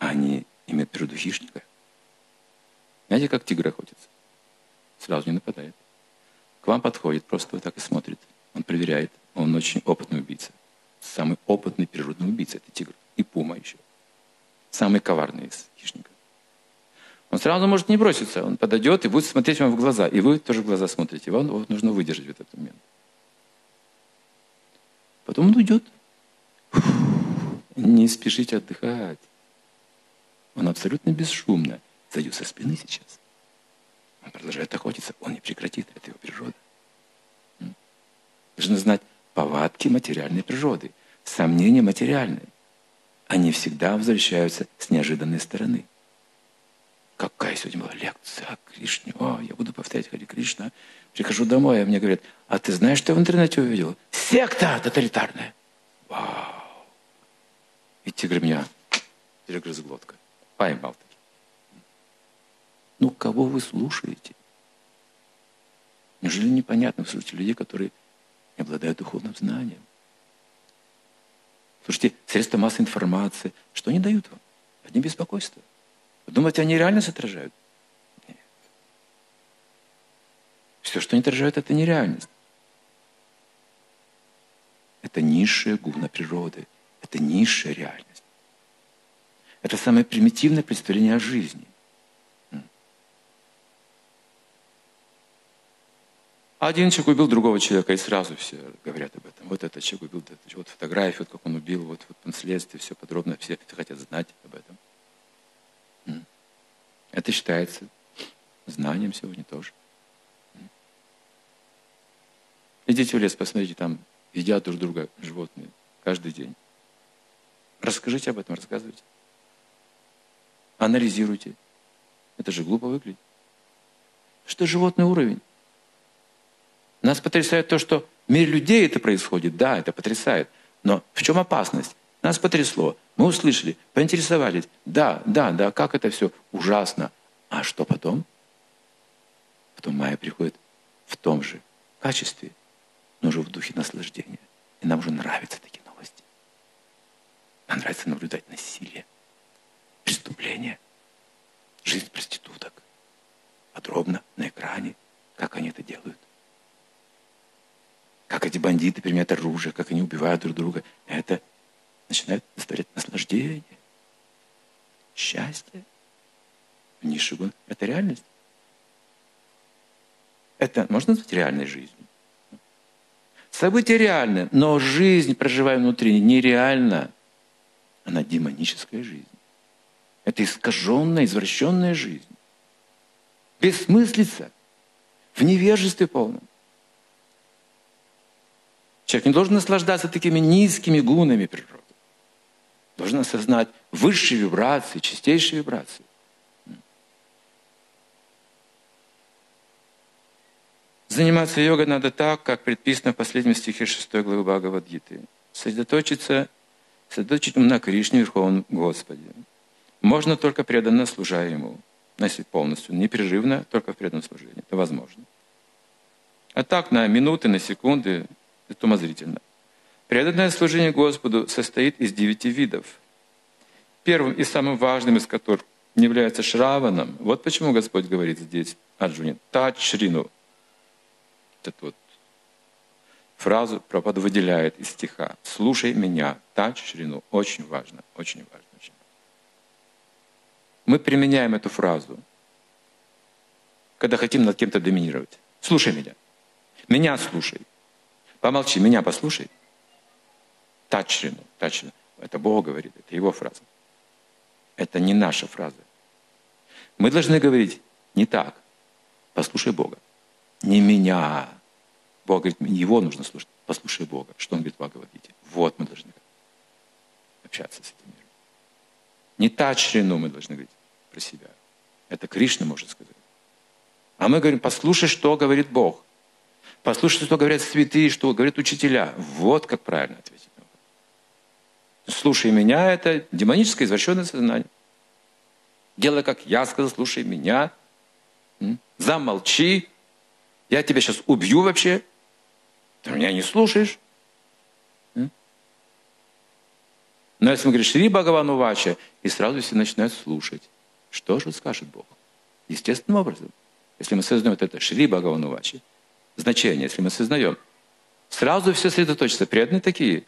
А они имеют природу хищника. Знаете, как тигр охотится? Сразу не нападает. К вам подходит, просто вот так и смотрит. Он проверяет. Он очень опытный убийца. Самый опытный природный убийца – это тигр. И пума еще. Самый коварный из хищников. Он сразу может не броситься. Он подойдет и будет смотреть вам в глаза. И вы тоже в глаза смотрите. Вам нужно выдержать в этот момент. Потом он уйдет. Не спешите отдыхать. Он абсолютно бесшумно зайдет со спины сейчас. Он продолжает охотиться. Он не прекратит. Это его природа. Нужно знать, повадки материальной природы, сомнения материальные. Они всегда возвращаются с неожиданной стороны. Какая сегодня была лекция о Кришне. О, я буду повторять Хари Кришна. Прихожу домой, а мне говорят, а ты знаешь, что я в интернете увидел? Секта тоталитарная. Вау. И тигр меня перегрыз глотка. Поймал таки. Ну, кого вы слушаете? Неужели непонятно, вы слушаете людей, которые не обладают духовным знанием. Слушайте, средства массовой информации, что они дают вам? Одни беспокойства. Думаете, они реальность отражают? Нет. Все, что они отражают, это нереальность. Это низшая гуна природы. Это низшая реальность. Это самое примитивное представление о жизни. Один человек убил другого человека, и сразу все говорят об этом. Вот этот человек убил, вот фотография, вот как он убил, вот, вот следствие, все подробно, все хотят знать об этом. Это считается знанием сегодня тоже. Идите в лес, посмотрите, там едят друг друга животные каждый день. Расскажите об этом, рассказывайте. Анализируйте. Это же глупо выглядит. Что животный уровень? Нас потрясает то, что в мире людей это происходит. Да, это потрясает. Но в чем опасность? Нас потрясло. Мы услышали, поинтересовались. Да, да, да, как это все ужасно. А что потом? Потом Майя приходит в том же качестве, но уже в духе наслаждения. И нам уже нравятся такие новости. Нам нравится наблюдать насилие, преступления, жизнь проституток. Подробно, на экране, как они это делают. Как эти бандиты применяют оружие, как они убивают друг друга. Это начинает доставлять наслаждение, счастье. Низший это реальность. Это можно назвать реальной жизнью? События реальны, но жизнь, проживая внутри, нереальна. Она демоническая жизнь. Это искаженная, извращенная жизнь. Бессмыслица. В невежестве полном. Человек не должен наслаждаться такими низкими гунами природы. Должен осознать высшие вибрации, чистейшие вибрации. Заниматься йогой надо так, как предписано в последнем стихе 6 главы Бхагавадгиты. Сосредоточиться, сосредоточить на Кришне, Верховном Господе. Можно только преданно служа Ему. Если полностью, непрерывно, только в преданном служении. Это возможно. А так на минуты, на секунды, это умозрительно. Преданное служение Господу состоит из девяти видов. Первым и самым важным из которых является шраваном. Вот почему Господь говорит здесь Арджуне, тачрину, эту вот фразу Прабхупада выделяет из стиха. «Слушай меня, тач шрину». Очень важно, очень важно, очень важно. Мы применяем эту фразу, когда хотим над кем-то доминировать. «Слушай меня». Меня слушай. Помолчи, меня послушай. Тачрину, тачрину. Это Бог говорит, это его фраза. Это не наша фраза. Мы должны говорить не так. Послушай Бога. Не меня. Бог говорит, его нужно слушать. Послушай Бога. Что он говорит в Бхагавадгите? Вот мы должны общаться с этим миром. Не тачрину мы должны говорить про себя. Это Кришна может сказать. А мы говорим, послушай, что говорит Бог. Послушай, что говорят святые, что говорят учителя. Вот как правильно ответить. Слушай меня, это демоническое извращенное сознание. Делай, как я сказал, слушай меня. Замолчи. Я тебя сейчас убью вообще. Ты меня не слушаешь. Но если мы говорим Шри Бхагавану Вача, и сразу все начинают слушать. Что же скажет Бог? Естественным образом. Если мы сознаем вот это Шри Бхагавану Вачи, значение, если мы сознаем, сразу все сосредоточится. Преданные такие.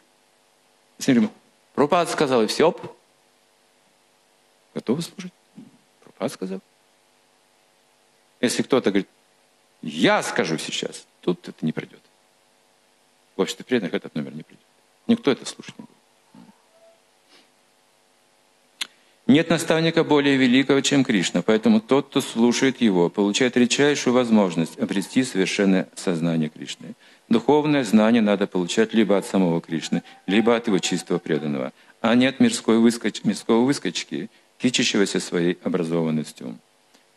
Если мы говорим, Пропад сказал, и все, готовы слушать. Пропад сказал. Если кто-то говорит, я скажу сейчас, тут это не пройдет. В обществе преданных этот номер не придет. Никто это слушать не будет. Нет наставника более великого, чем Кришна, поэтому тот, кто слушает его, получает редчайшую возможность обрести совершенное сознание Кришны. Духовное знание надо получать либо от самого Кришны, либо от его чистого преданного, а не от мирской выскоч... мирского выскочки, кичащегося своей образованностью.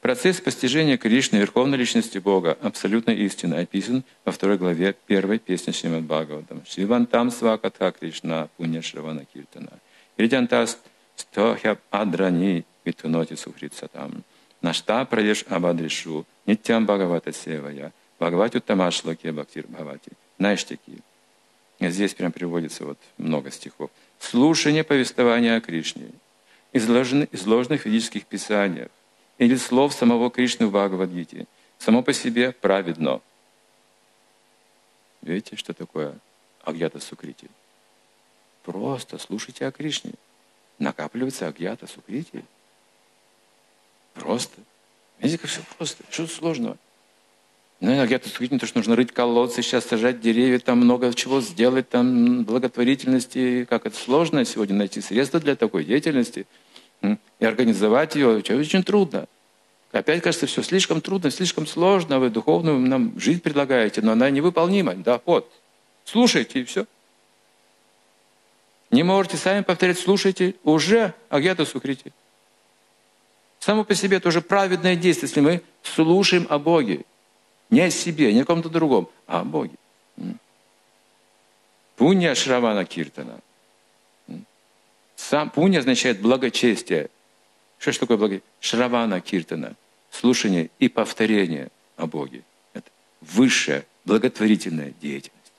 Процесс постижения Кришны, Верховной Личности Бога, абсолютно истинно описан во второй главе первой песни Шримад Бхагаватам. Шривантам свакатха Кришна пуня Шравана Киртана. Иридянтас стохяб адрани витуноти сухрицатам. Нашта прадеш абадришу нитям Бхагавата севая. Бхагавати тамашлаке бхактир бхавати. Знаешь такие? Здесь прям приводится вот много стихов. Слушание повествования о Кришне, изложенных, изложенных в ведических писаниях, или слов самого Кришны в Бхагавадгите, само по себе праведно, Видите, что такое агьята сукрити? Просто слушайте о Кришне. Накапливается агьята сукрити. Просто. Видите, как все просто. Что сложного? Ну, агьята сукрити, то, что нужно рыть колодцы, сейчас сажать деревья, там много чего сделать, там благотворительности. Как это сложно сегодня найти средства для такой деятельности и организовать ее. Очень трудно. Опять кажется, все слишком трудно, слишком сложно, вы духовную нам жизнь предлагаете, но она невыполнима. Да, вот, слушайте и все. Не можете сами повторять, слушайте, уже агьята сукрити. Само по себе тоже праведное действие, если мы слушаем о Боге. Не о себе, не о ком-то другом, а о Боге. Пунья Шравана Киртана. Сам пунья означает благочестие. Что ж такое благочестие? Шравана Киртана слушание и повторение о Боге. Это высшая благотворительная деятельность.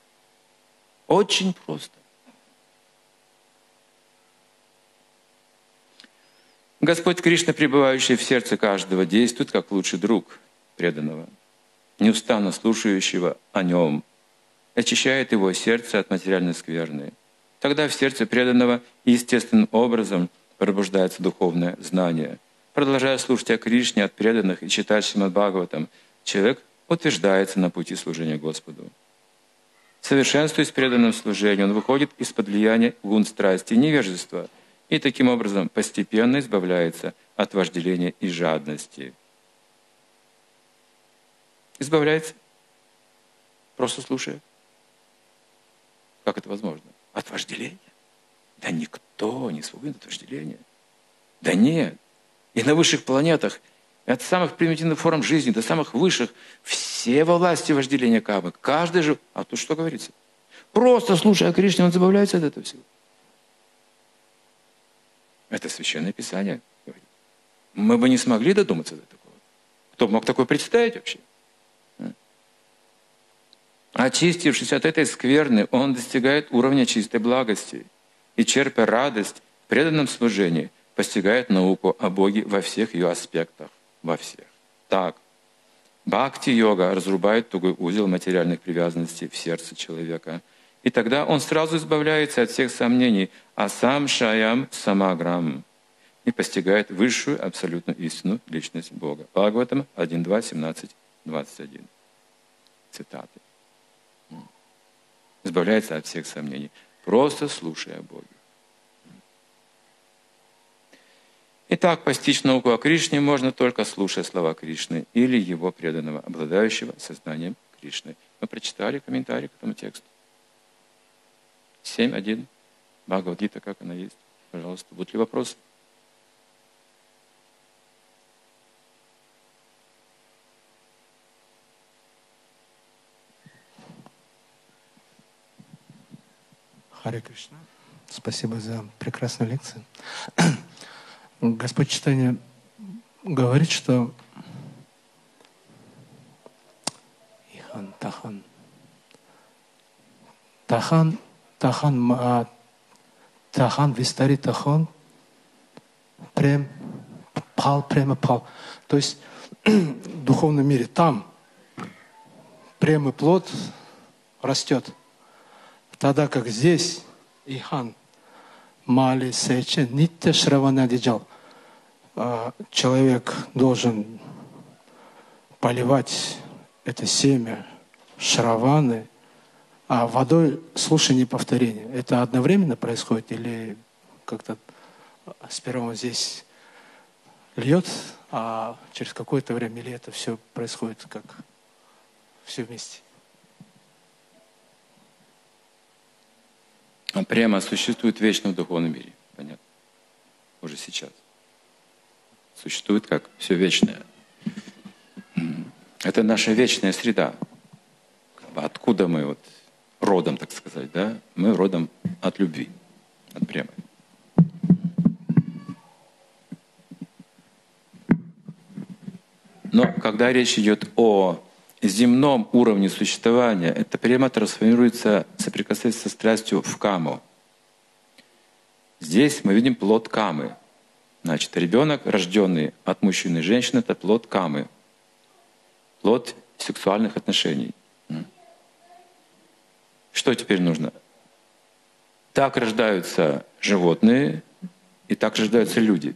Очень просто. Господь Кришна, пребывающий в сердце каждого, действует как лучший друг преданного, неустанно слушающего о нем, очищает его сердце от материальной скверны. Тогда в сердце преданного естественным образом пробуждается духовное знание – Продолжая слушать о Кришне от преданных и читать Шримад Бхагаватам, человек утверждается на пути служения Господу. Совершенствуясь в преданном служении, он выходит из-под влияния гун страсти и невежества и таким образом постепенно избавляется от вожделения и жадности. Избавляется, просто слушая. Как это возможно? От вожделения? Да никто не свободен от вожделения. Да нет. И на высших планетах, от самых примитивных форм жизни до самых высших, все во власти вожделения Камы. Каждый же... А тут что говорится? Просто слушая Кришне, он забавляется от этого всего. Это Священное Писание. Мы бы не смогли додуматься до такого. Кто мог такое представить вообще? Очистившись от этой скверны, он достигает уровня чистой благости и, черпя радость в преданном служении – постигает науку о Боге во всех ее аспектах, во всех. Так, бхакти-йога разрубает тугой узел материальных привязанностей в сердце человека. И тогда он сразу избавляется от всех сомнений, а сам шаям самаграм и постигает высшую абсолютную истину личность Бога. Бхагаватам 1, 2, 17, 21. Цитаты. Избавляется от всех сомнений, просто слушая Бога. Итак, постичь науку о Кришне можно только слушая слова Кришны или его преданного, обладающего сознанием Кришны. Мы прочитали комментарий к этому тексту. 7.1. Бхагавадгита, как она есть. Пожалуйста, будут ли вопросы? Харе Кришна. Спасибо за прекрасную лекцию. [clears throat] Господь читание говорит, что Ихан, Тахан. Тахан, Тахан, а, Тахан, Вистари Тахан, прем, пал, прямо пал. То есть [clears throat] в духовном мире там прямый плод растет. Тогда как здесь Ихан, Мали, Сечен, Нитя Шравана Диджал – а, человек должен поливать это семя шраваны, а водой слушание и повторение. Это одновременно происходит или как-то сперва он здесь льет, а через какое-то время или это все происходит как все вместе? Он прямо существует вечно в духовном мире. Понятно? Уже сейчас существует как все вечное. Это наша вечная среда. Откуда мы вот родом, так сказать, да? Мы родом от любви, от прямой. Но когда речь идет о земном уровне существования, это прямо трансформируется, соприкасается со страстью в каму. Здесь мы видим плод камы, Значит, ребенок, рожденный от мужчины и женщины, это плод камы, плод сексуальных отношений. Что теперь нужно? Так рождаются животные, и так рождаются люди.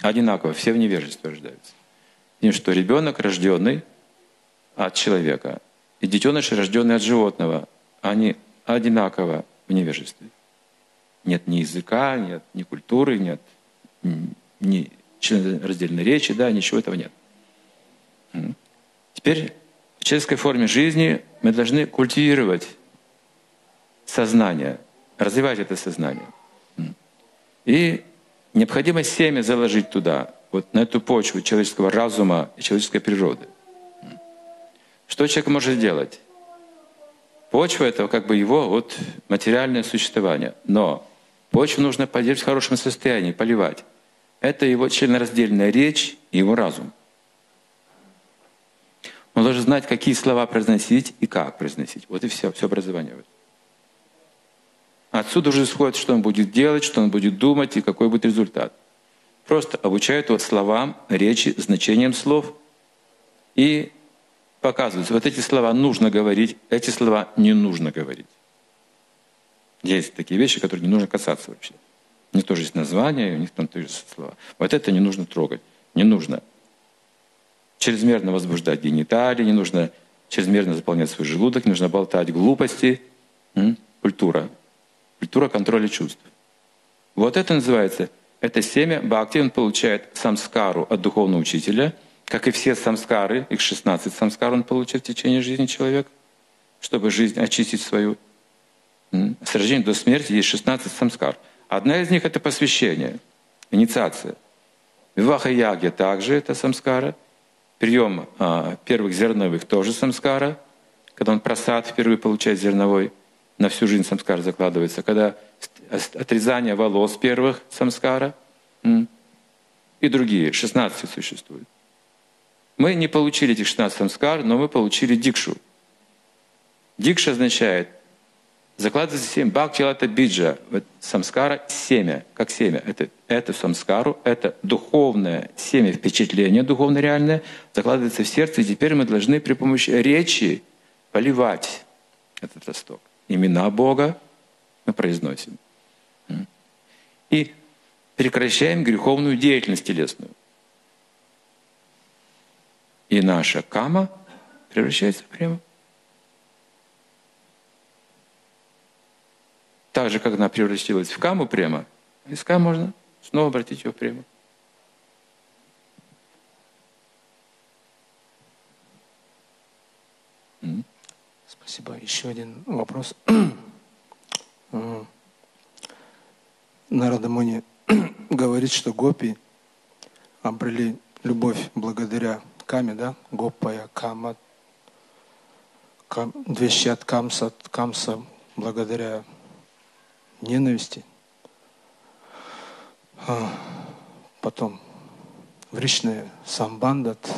Одинаково, все в невежестве рождаются. Тем, что ребенок рожденный от человека, и детеныш, рожденный от животного, они одинаково в невежестве. Нет ни языка, нет ни культуры, нет ни раздельной речи, да, ничего этого нет. Теперь в человеческой форме жизни мы должны культивировать сознание, развивать это сознание. И необходимо семя заложить туда, вот на эту почву человеческого разума и человеческой природы. Что человек может делать? Почва — это как бы его вот материальное существование. Но почву нужно поддерживать в хорошем состоянии, поливать. Это его членораздельная речь и его разум. Он должен знать, какие слова произносить и как произносить. Вот и все, все образование. Отсюда уже исходит, что он будет делать, что он будет думать и какой будет результат. Просто обучают его словам, речи, значением слов и показывают, вот эти слова нужно говорить, эти слова не нужно говорить. Есть такие вещи, которые не нужно касаться вообще. У них тоже есть название, у них там тоже слова. Вот это не нужно трогать, не нужно чрезмерно возбуждать гениталии, не нужно чрезмерно заполнять свой желудок, не нужно болтать глупости. Культура. Культура контроля чувств. Вот это называется, это семя бхакти, он получает самскару от духовного учителя, как и все самскары, их 16 самскар он получает в течение жизни человека, чтобы жизнь очистить свою. С рождения до смерти есть 16 самскар. Одна из них — это посвящение, инициация. Виваха яги также это самскара — прием а, первых зерновых тоже самскара, когда он просад впервые получает зерновой, на всю жизнь самскара закладывается, когда отрезание волос первых самскара и другие, 16 существуют. Мы не получили этих 16 самскар, но мы получили дикшу. Дикша означает Закладывается семя. Бхакти это биджа. Самскара — семя. Как семя. Это, это самскару, это духовное семя впечатление, духовно реальное, закладывается в сердце, и теперь мы должны при помощи речи поливать этот росток. Имена Бога мы произносим. И прекращаем греховную деятельность телесную. И наша кама превращается прямо Так же, как она превратилась в каму прямо, из камы можно снова обратить ее в прямо. Спасибо. Еще один вопрос. [clears throat] Нарадамуни [clears throat] говорит, что гопи обрели любовь благодаря каме, да? Гопая, кама, кам, двещат камса, камса, благодаря ненависти. А потом вричная самбандат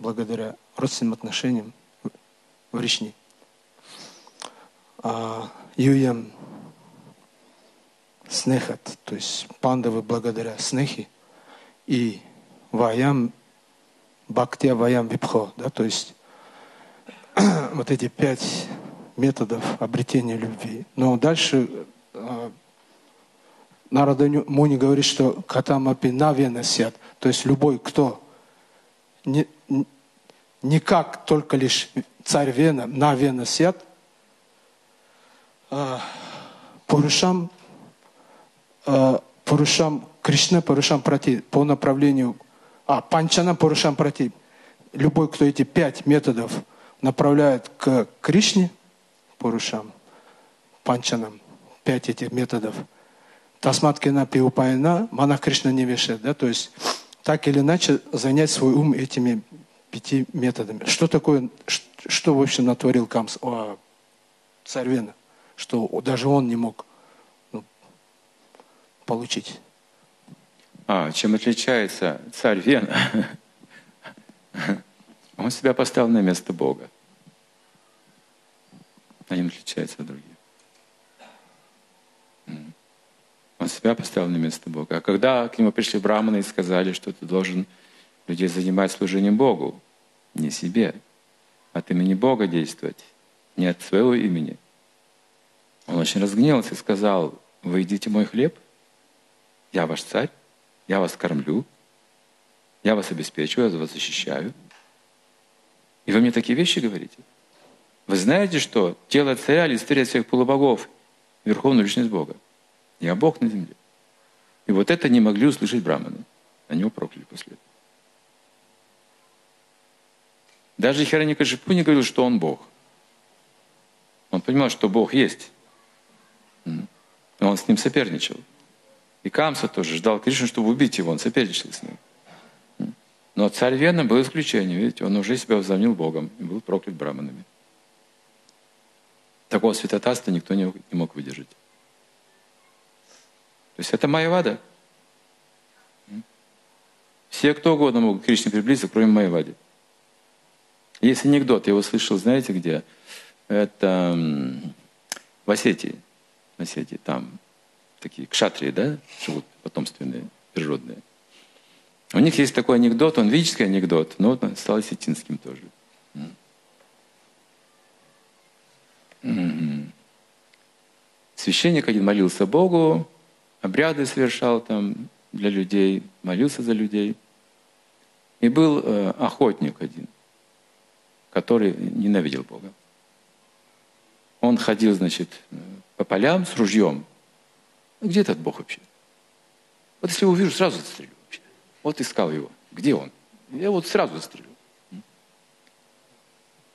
благодаря родственным отношениям врични. А юям снехат, то есть пандавы благодаря снехи, и ваям бхактя ваям випхо, да, то есть [clears throat] вот эти пять методов обретения любви. Но дальше э, Нарада Муни говорит, что катамапи навена сят, то есть любой, кто не, не как только лишь царь Вена, на Вена сят, э, Пурушам, э, Пурушам, Кришна Пурушам Прати по направлению, а, Панчана Пурушам Прати, любой, кто эти пять методов направляет к Кришне – Пурушам, Панчанам, пять этих методов. Тасматкина Пиупайна, Мана Кришна не вешает, да, то есть так или иначе занять свой ум этими пяти методами. Что такое, что, в общем, натворил Камс, о, царь Вена, что даже он не мог ну, получить? А, чем отличается царь Вена? Он себя поставил на место Бога. Один отличается от других. Он себя поставил на место Бога. А когда к нему пришли браманы и сказали, что ты должен людей занимать служением Богу, не себе, от имени Бога действовать, не от своего имени, очень разгневался и сказал, вы едите мой хлеб, я ваш царь, я вас кормлю, я вас обеспечиваю, я вас защищаю. И вы мне такие вещи говорите? Вы знаете, что тело царя олицетворяет всех полубогов, верховную личность Бога. Я Бог на земле. И вот это не могли услышать браманы. Они его прокляли после этого. Даже Хираника Шипу не говорил, что он Бог. Он понимал, что Бог есть. Но он с ним соперничал. И Камса тоже ждал Кришну, чтобы убить его. Он соперничал с ним. Но царь Вена был исключением. Видите, он уже себя возомнил Богом и был проклят браманами. Такого святотатства никто не мог выдержать. То есть это Майявада. Все, кто угодно могут к Кришне приблизиться, кроме Майявади. Есть анекдот, я его слышал, знаете где? Это в Осетии. В Осетии, там такие кшатрии, да, живут потомственные, природные. У них есть такой анекдот, он ведический анекдот, но он стал осетинским тоже. Священник один молился Богу, обряды совершал там для людей, молился за людей. И был э, охотник один, который ненавидел Бога. Он ходил, значит, по полям с ружьем. Где этот Бог вообще? Вот если его увижу, сразу застрелю вообще. Вот искал его. Где он? Я вот сразу застрелю.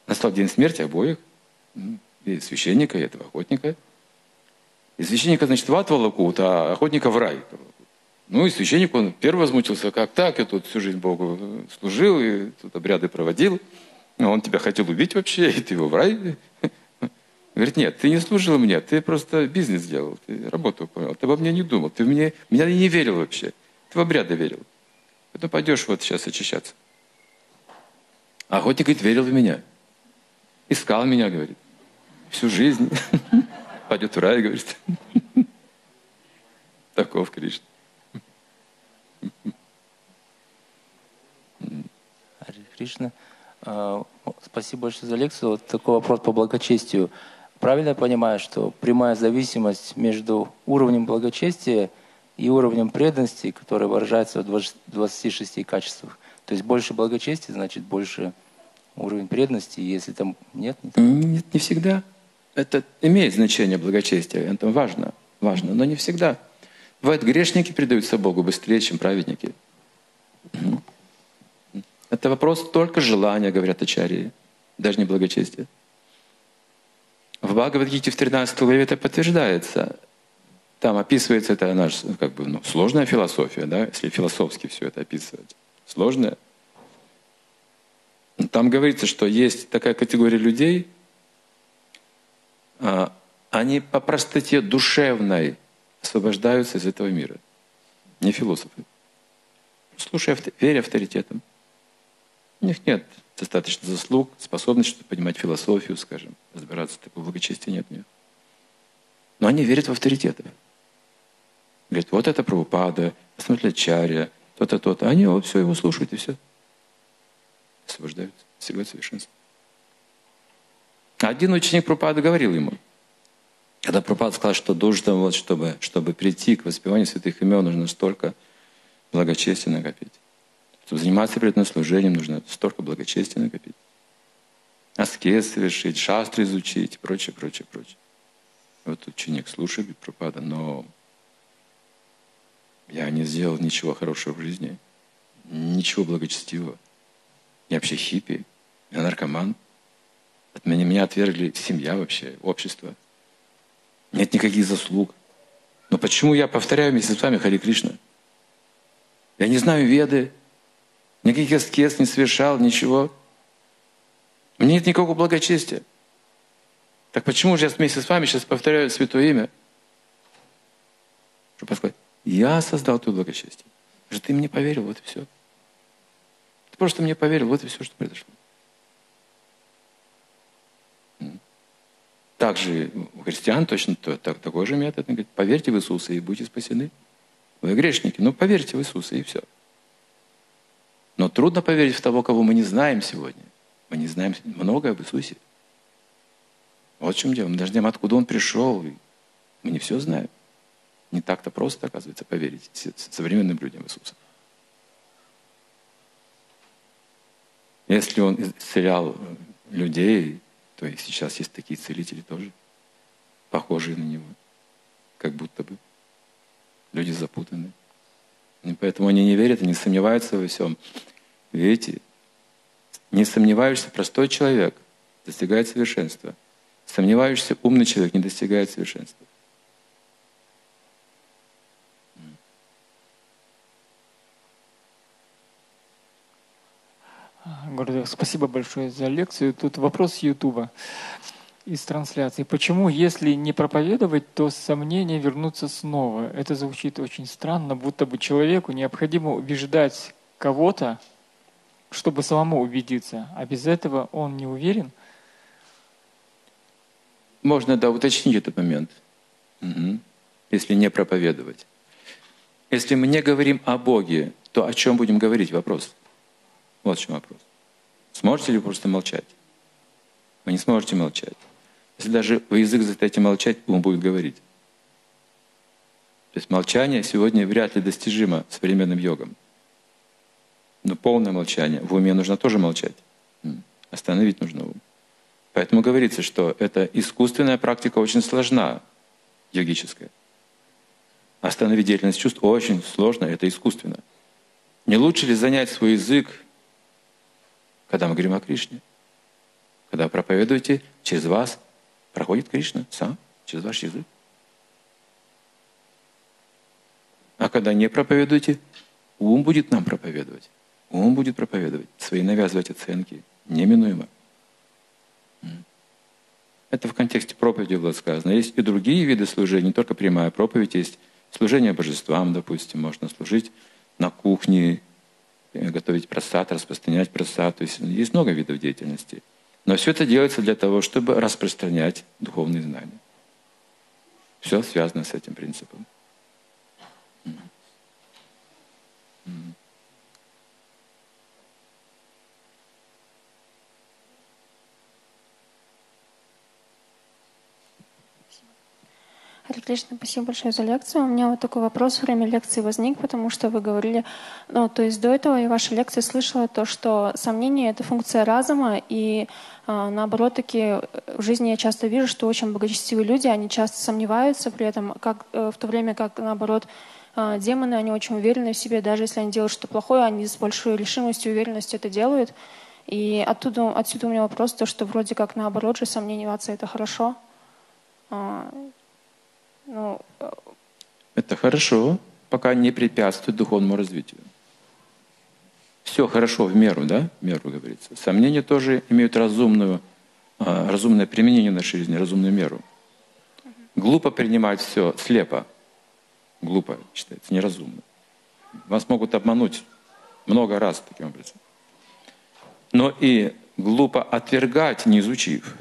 Настал день смерти обоих. И священника, и этого охотника – и священника, значит, в ад волокут, а охотника в рай. Ну и священник, он первый возмутился, как так, я тут всю жизнь Богу служил, и тут обряды проводил. А он тебя хотел убить вообще, и ты его в рай. Говорит, нет, ты не служил мне, ты просто бизнес делал, ты работу выполнял, ты обо мне не думал, ты мне, меня не верил вообще, ты в обряды верил. Поэтому пойдешь вот сейчас очищаться. А охотник, говорит, верил в меня. Искал меня, говорит, всю жизнь. [laughs] пойдет в рай, говорит. [laughs] Таков Кришна. Кришна. А, спасибо большое за лекцию. Вот такой вопрос по благочестию. Правильно я понимаю, что прямая зависимость между уровнем благочестия и уровнем преданности, который выражается в 26 качествах. То есть больше благочестия, значит больше уровень преданности, если там нет? Нет, нет не всегда это имеет значение благочестие, это важно, важно, но не всегда. Бывает, грешники предаются Богу быстрее, чем праведники. Это вопрос только желания, говорят ачарии, даже не благочестия. В Бхагавадгите в 13 главе это подтверждается. Там описывается это наш, как бы, ну, сложная философия, да, если философски все это описывать. Сложная. Там говорится, что есть такая категория людей, а, они по простоте душевной освобождаются из этого мира. Не философы. Слушай, веря авторитетам. У них нет достаточно заслуг, способности, понимать философию, скажем, разбираться, такого благочестия нет у них. Но они верят в авторитеты. Говорят, вот это Прабхупада, посмотрели Чаря, то-то, то-то. Они вот все его слушают и все. Освобождаются, достигают совершенства. Один ученик Пропада говорил ему, когда Пропад сказал, что нужно, вот, чтобы, чтобы прийти к воспеванию святых имен, нужно столько благочестия накопить. Чтобы заниматься преданным служением, нужно столько благочестия накопить. Аскез совершить, шастры изучить и прочее, прочее, прочее. Вот ученик слушает Пропада, но я не сделал ничего хорошего в жизни, ничего благочестивого. Я вообще хиппи, я наркоман – от меня, меня отвергли семья вообще, общество. Нет никаких заслуг. Но почему я повторяю вместе с вами Хари Кришна? Я не знаю веды, никаких аскез не совершал, ничего. Меня нет никакого благочестия. Так почему же я вместе с вами сейчас повторяю святое имя? Чтобы сказать, я создал твое благочестие. Что ты мне поверил, вот и все. Ты просто мне поверил, вот и все, что произошло. Также у христиан точно такой же метод. Он говорит, поверьте в Иисуса и будете спасены. Вы грешники, ну поверьте в Иисуса и все. Но трудно поверить в того, кого мы не знаем сегодня. Мы не знаем многое об Иисусе. Вот в чем дело. Мы даже знаем, откуда Он пришел, Мы не все знаем. Не так-то просто, оказывается, поверить современным людям Иисуса. Если он исцелял людей, то и сейчас есть такие целители тоже, похожие на него, как будто бы. Люди запутаны. И поэтому они не верят, они сомневаются во всем. Видите, не сомневаешься простой человек достигает совершенства. Сомневающийся умный человек не достигает совершенства. Гурдев, спасибо большое за лекцию. Тут вопрос Ютуба из трансляции. Почему, если не проповедовать, то сомнения вернутся снова? Это звучит очень странно, будто бы человеку необходимо убеждать кого-то, чтобы самому убедиться, а без этого он не уверен. Можно, да, уточнить этот момент, угу. если не проповедовать. Если мы не говорим о Боге, то о чем будем говорить? Вопрос. Вот в чем вопрос. Сможете ли вы просто молчать? Вы не сможете молчать. Если даже вы язык заставите молчать, он будет говорить. То есть молчание сегодня вряд ли достижимо современным йогом. Но полное молчание. В уме нужно тоже молчать. Остановить нужно ум. Поэтому говорится, что эта искусственная практика очень сложна, йогическая. Остановить деятельность чувств очень сложно, это искусственно. Не лучше ли занять свой язык, когда мы говорим о Кришне? Когда проповедуете, через вас проходит Кришна сам, через ваш язык. А когда не проповедуете, ум будет нам проповедовать. Ум будет проповедовать, свои навязывать оценки. Неминуемо. Это в контексте проповеди было сказано. Есть и другие виды служения, не только прямая проповедь, есть служение божествам, допустим, можно служить на кухне, э, готовить просад, распространять просад. То есть есть много видов деятельности. Но все это делается для того, чтобы распространять духовные знания. Все связано с этим принципом. Хари Кришна, спасибо большое за лекцию. У меня вот такой вопрос во время лекции возник, потому что вы говорили, ну, то есть до этого я вашей лекции слышала то, что сомнение — это функция разума, и а, наоборот, таки в жизни я часто вижу, что очень благочестивые люди, они часто сомневаются при этом, как, э, в то время как, наоборот, а, демоны, они очень уверены в себе, даже если они делают что-то плохое, они с большой решимостью и уверенностью это делают. И оттуда, отсюда у меня вопрос, то, что вроде как наоборот же сомневаться это хорошо. Ну, э, это хорошо, пока не препятствует духовному развитию все хорошо в меру, да, в меру говорится. Сомнения тоже имеют разумную, а, разумное применение в нашей жизни, разумную меру. Глупо принимать все слепо. Глупо считается, неразумно. Вас могут обмануть много раз таким образом. Но и глупо отвергать, не изучив.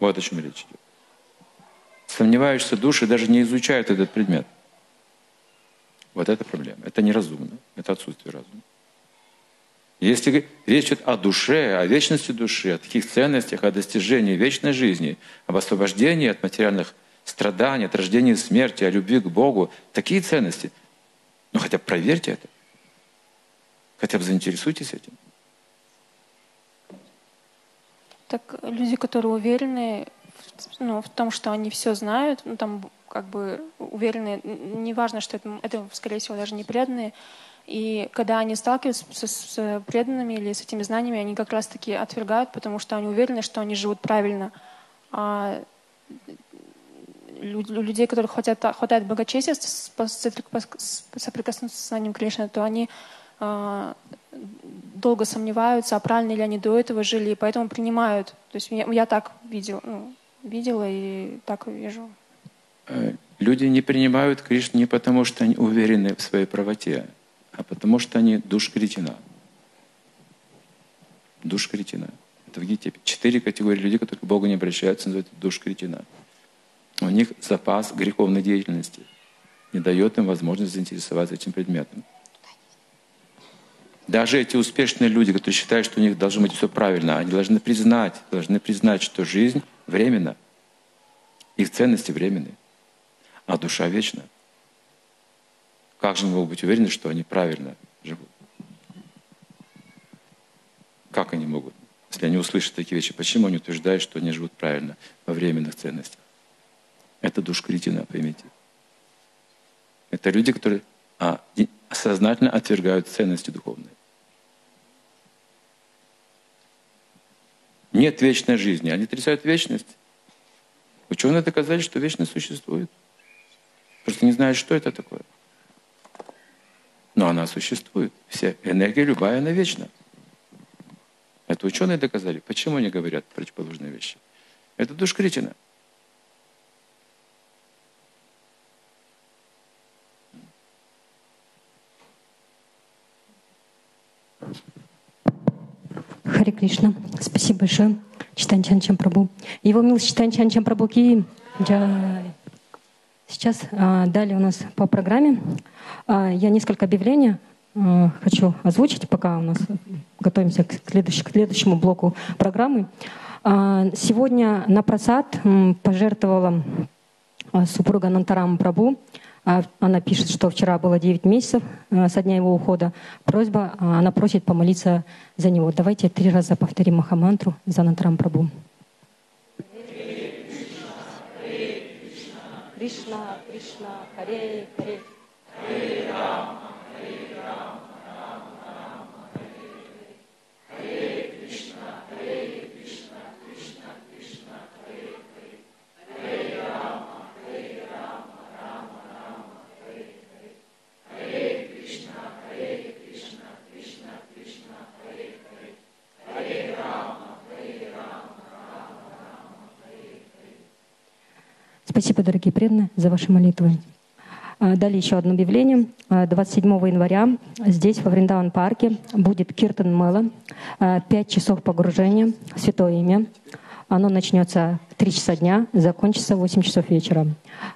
Вот о чем речь идет. Сомневающиеся души даже не изучают этот предмет. Вот это проблема. Это неразумно. Это отсутствие разума. Если речь идет о душе, о вечности души, о таких ценностях, о достижении вечной жизни, об освобождении от материальных страданий, от рождения и смерти, о любви к Богу, такие ценности, ну хотя бы проверьте это. Хотя бы заинтересуйтесь этим. Так люди, которые уверены ну, в том, что они все знают, ну, там как бы уверены, неважно, что это, это, скорее всего, даже не преданные, и когда они сталкиваются с, с преданными или с этими знаниями, они как раз-таки отвергают, потому что они уверены, что они живут правильно. А у людей, которых хватает, хватает благочестия соприкоснуться с знанием Кришны, то они а, долго сомневаются, а правильно ли они до этого жили, и поэтому принимают. То есть я, я так видел, ну, видела и так вижу. Э, люди не принимают Кришну не потому, что они уверены в своей правоте, а потому что они душ кретина. Душ кретина. Это в Гите четыре категории людей, которые к Богу не обращаются, называют душ кретина. У них запас греховной деятельности не дает им возможность заинтересоваться этим предметом. Даже эти успешные люди, которые считают, что у них должно быть все правильно, они должны признать, должны признать, что жизнь временна. Их ценности временные, а душа вечна. Как же мы могут быть уверены, что они правильно живут? Как они могут? Если они услышат такие вещи, почему они утверждают, что они живут правильно во временных ценностях? Это душкритина, поймите. Это люди, которые а, сознательно отвергают ценности духовные. Нет вечной жизни. Они отрицают вечность. Ученые доказали, что вечность существует. Просто не знают, что это такое. Но она существует. Вся энергия любая, она вечна. Это ученые доказали. Почему они говорят противоположные вещи? Это душкритина. Хари Кришна. Спасибо большое. Читан Чан Прабу. Его милость Читан Чан Прабу Ки. Сейчас а, далее у нас по программе. А, я несколько объявлений а, хочу озвучить, пока у нас готовимся к, следующ, к следующему блоку программы. Сегодня на просад пожертвовала супруга Нантарам Прабу она пишет, что вчера было 9 месяцев э, со дня его ухода. Просьба, а, она просит помолиться за него. Давайте три раза повторим Махамантру за Натарам Прабу. Кришна, Кришна, Харе, Харе. Харе Спасибо, дорогие преданные, за ваши молитвы. А, далее еще одно объявление. 27 а, января здесь, во Вриндаван парке, будет Киртан Мэла. 5 а, часов погружения Святое Имя. Оно начнется в 3 часа дня, закончится в 8 часов вечера.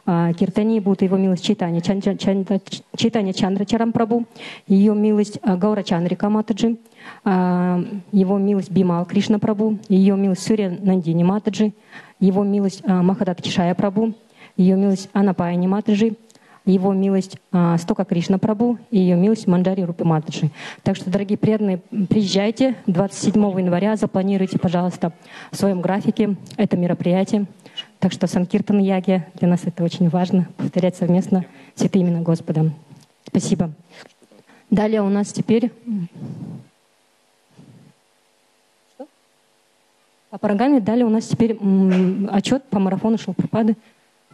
Киртани будут его милость Читания, Читания Чандра Чарам Прабу, ее милость Гаура Чандрика Матаджи, его милость Бимал Кришна Прабу, ее милость Сурья Нандини Матаджи, его милость а, Махадат Кишая Прабу, ее милость Анапаяни Матаджи, его милость а, Стока Кришна Прабу и ее милость Манджари Рупи Матаджи. Так что, дорогие преданные, приезжайте 27 января, запланируйте, пожалуйста, в своем графике это мероприятие. Так что Санкиртан Яги, для нас это очень важно, повторять совместно святые имена Господа. Спасибо. Далее у нас теперь По программе далее у нас теперь отчет по марафону Шилпрапады.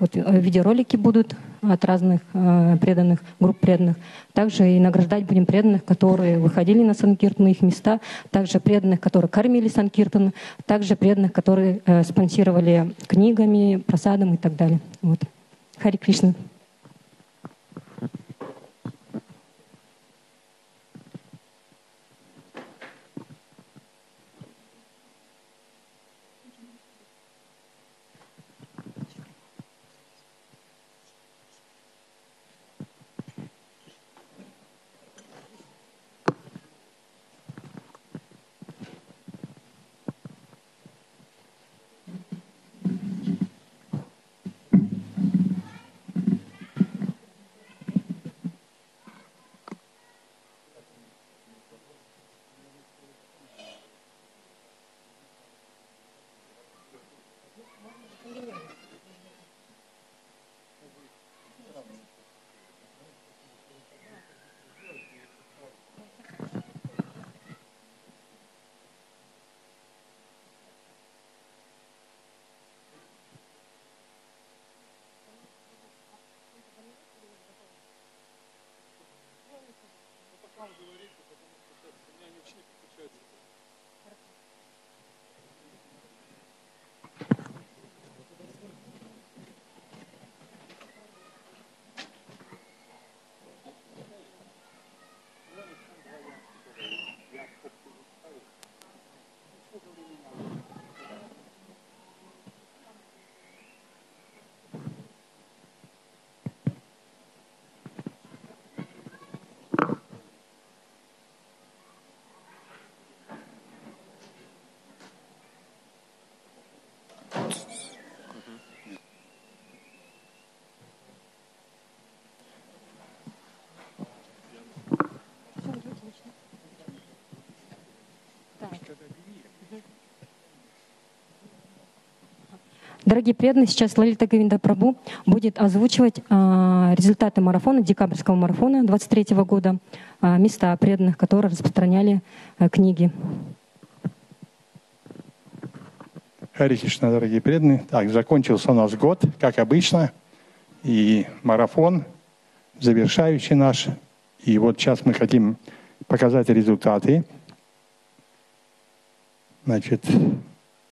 Вот э, видеоролики будут от разных э, преданных, групп преданных. Также и награждать будем преданных, которые выходили на Санкиртан, их места. Также преданных, которые кормили Санкиртан. Также преданных, которые э, спонсировали книгами, просадом и так далее. Вот. Хари Кришна. Дорогие преданные, сейчас Лолита Гавинда Прабу будет озвучивать э, результаты марафона, декабрьского марафона 23 года, э, места преданных, которые распространяли э, книги. Хари Кришна, дорогие преданные. Так, закончился у нас год, как обычно, и марафон, завершающий наш. И вот сейчас мы хотим показать результаты. Значит,